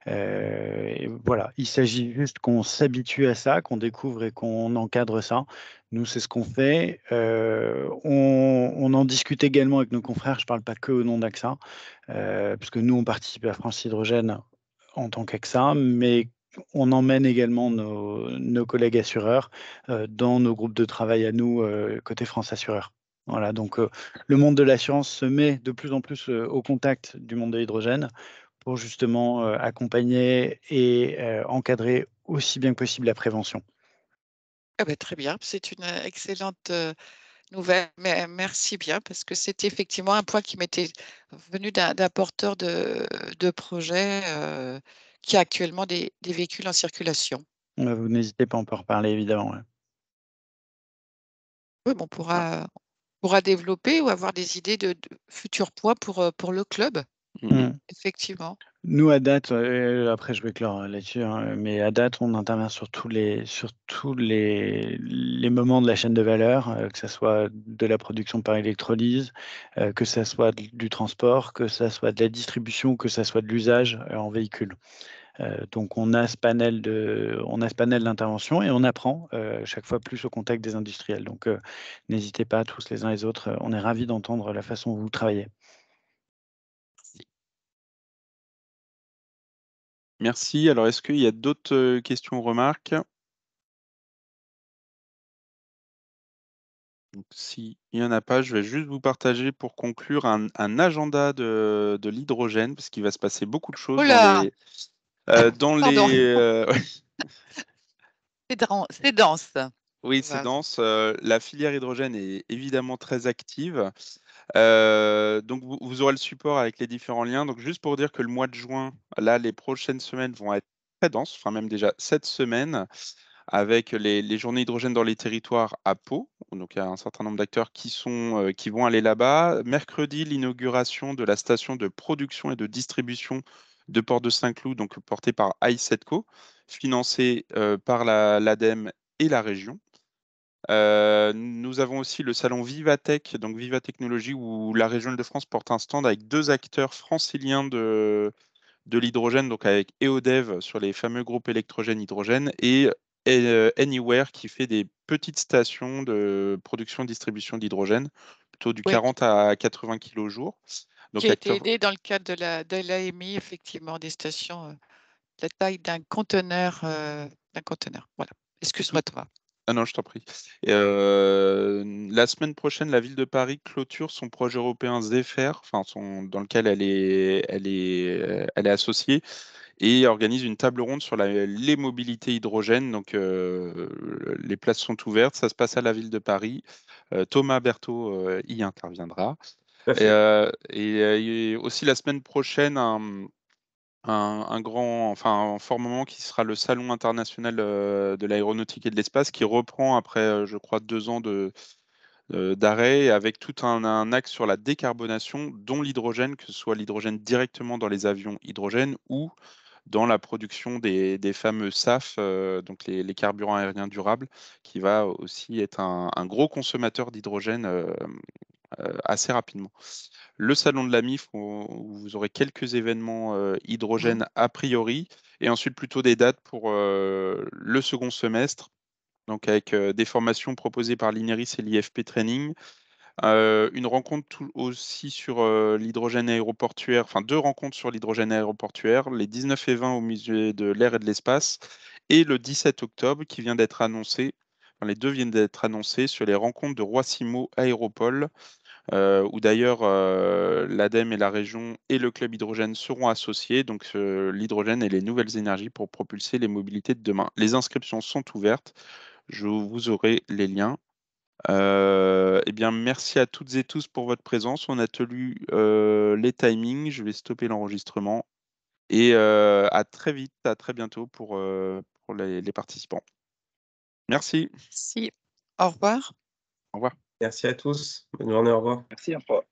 Euh, voilà, il s'agit juste qu'on s'habitue à ça, qu'on découvre et qu'on encadre ça. Nous, c'est ce qu'on fait. Euh, on, en discute également avec nos confrères. Je ne parle pas que au nom d'AXA, euh, puisque nous, on participe à France Hydrogène en tant qu'AXA, mais on emmène également nos, collègues assureurs dans nos groupes de travail à nous, côté France Assureur. Voilà, donc le monde de l'assurance se met de plus en plus au contact du monde de l'hydrogène pour justement accompagner et encadrer aussi bien que possible la prévention. Ah bah, très bien, c'est une excellente nouvelle. Mais merci bien parce que c'est effectivement un point qui m'était venu d'un porteur de, de projet qui a actuellement des, véhicules en circulation. Bah, vous n'hésitez pas, on peut en reparler évidemment. Oui, on pourra, pourra développer ou avoir des idées de, de futurs points pour, pour le club. Mmh. Mmh. Effectivement. Nous, à date, euh, après je vais clore là-dessus, hein, mais à date, on intervient sur tous les, sur tous les, les moments de la chaîne de valeur, euh, que ce soit de la production par électrolyse, euh, que ce soit du transport, que ce soit de la distribution, que ce soit de l'usage en véhicule. donc on a ce panel de, on a ce panel d'intervention et on apprend chaque fois plus au contact des industriels. Donc n'hésitez pas tous les uns et les autres, on est ravis d'entendre la façon dont vous travaillez. Merci. Alors, est-ce qu'il y a d'autres questions ou remarques? S'il n'y en a pas, je vais juste vous partager pour conclure un, agenda de, l'hydrogène, parce qu'il va se passer beaucoup de choses dans les. c'est dense. Oui, c'est dense. la filière hydrogène est évidemment très active. Euh, donc, vous, aurez le support avec les différents liens. Donc, juste pour dire que le mois de juin, là, les prochaines semaines vont être très denses, enfin même déjà cette semaine, avec les, journées hydrogène dans les territoires à Pau. Donc, il y a un certain nombre d'acteurs qui, sont, euh, qui vont aller là-bas. Mercredi, l'inauguration de la station de production et de distribution de Port de Saint-Cloud, donc portée par iSetco, financée euh, par l'ADEME et la région. Euh, nous avons aussi le salon Vivatech, donc Viva Technologie, où la région de France porte un stand avec deux acteurs franciliens de, de l'hydrogène, donc avec EODEV sur les fameux groupes électrogènes hydrogène et Anywhere qui fait des petites stations de production et distribution d'hydrogène, plutôt du 40 à 80 kg au jour. J'ai été aidé dans le cadre de la de l'AMI, effectivement, des stations, de la taille d'un conteneur, d'un conteneur. Voilà. Excuse-moi, Thomas. Ah non, je t'en prie. la semaine prochaine, la ville de Paris clôture son projet européen ZEFER, enfin son, dans lequel elle est, elle, est, elle est associée, et organise une table ronde sur la, les mobilités hydrogène. Donc, les places sont ouvertes. Ça se passe à la ville de Paris. Thomas Berthaud y interviendra. Et, aussi la semaine prochaine, un, un, grand, enfin un fort moment qui sera le Salon international de l'aéronautique et de l'espace, qui reprend après, je crois, deux ans de, d'arrêt avec tout un, axe sur la décarbonation, dont l'hydrogène, que ce soit l'hydrogène directement dans les avions hydrogène ou dans la production des, fameux SAF, donc les, carburants aériens durables, qui va aussi être un, gros consommateur d'hydrogène assez rapidement le salon de la MIF où, vous aurez quelques événements mmh. hydrogène a priori, et ensuite plutôt des dates pour le second semestre, donc avec des formations proposées par l'INERIS et l'IFP Training. une rencontre aussi sur l'hydrogène aéroportuaire, enfin deux rencontres sur l'hydrogène aéroportuaire, les 19 et 20 au musée de l'air et de l'espace, et le 17 octobre qui vient d'être annoncé, les deux viennent d'être annoncés sur les rencontres de Roissimo Aéropole, euh, où d'ailleurs euh, l'ADEME et la région et le club hydrogène seront associés, donc l'hydrogène et les nouvelles énergies pour propulser les mobilités de demain. Les inscriptions sont ouvertes, je vous aurai les liens. Euh, eh bien, merci à toutes et tous pour votre présence. On a tenu les timings. Je vais stopper l'enregistrement. Et à très vite, à très bientôt pour, les participants. Merci. Merci. Au revoir. Au revoir. Merci à tous. Bonne journée. Au revoir. Merci. Au revoir.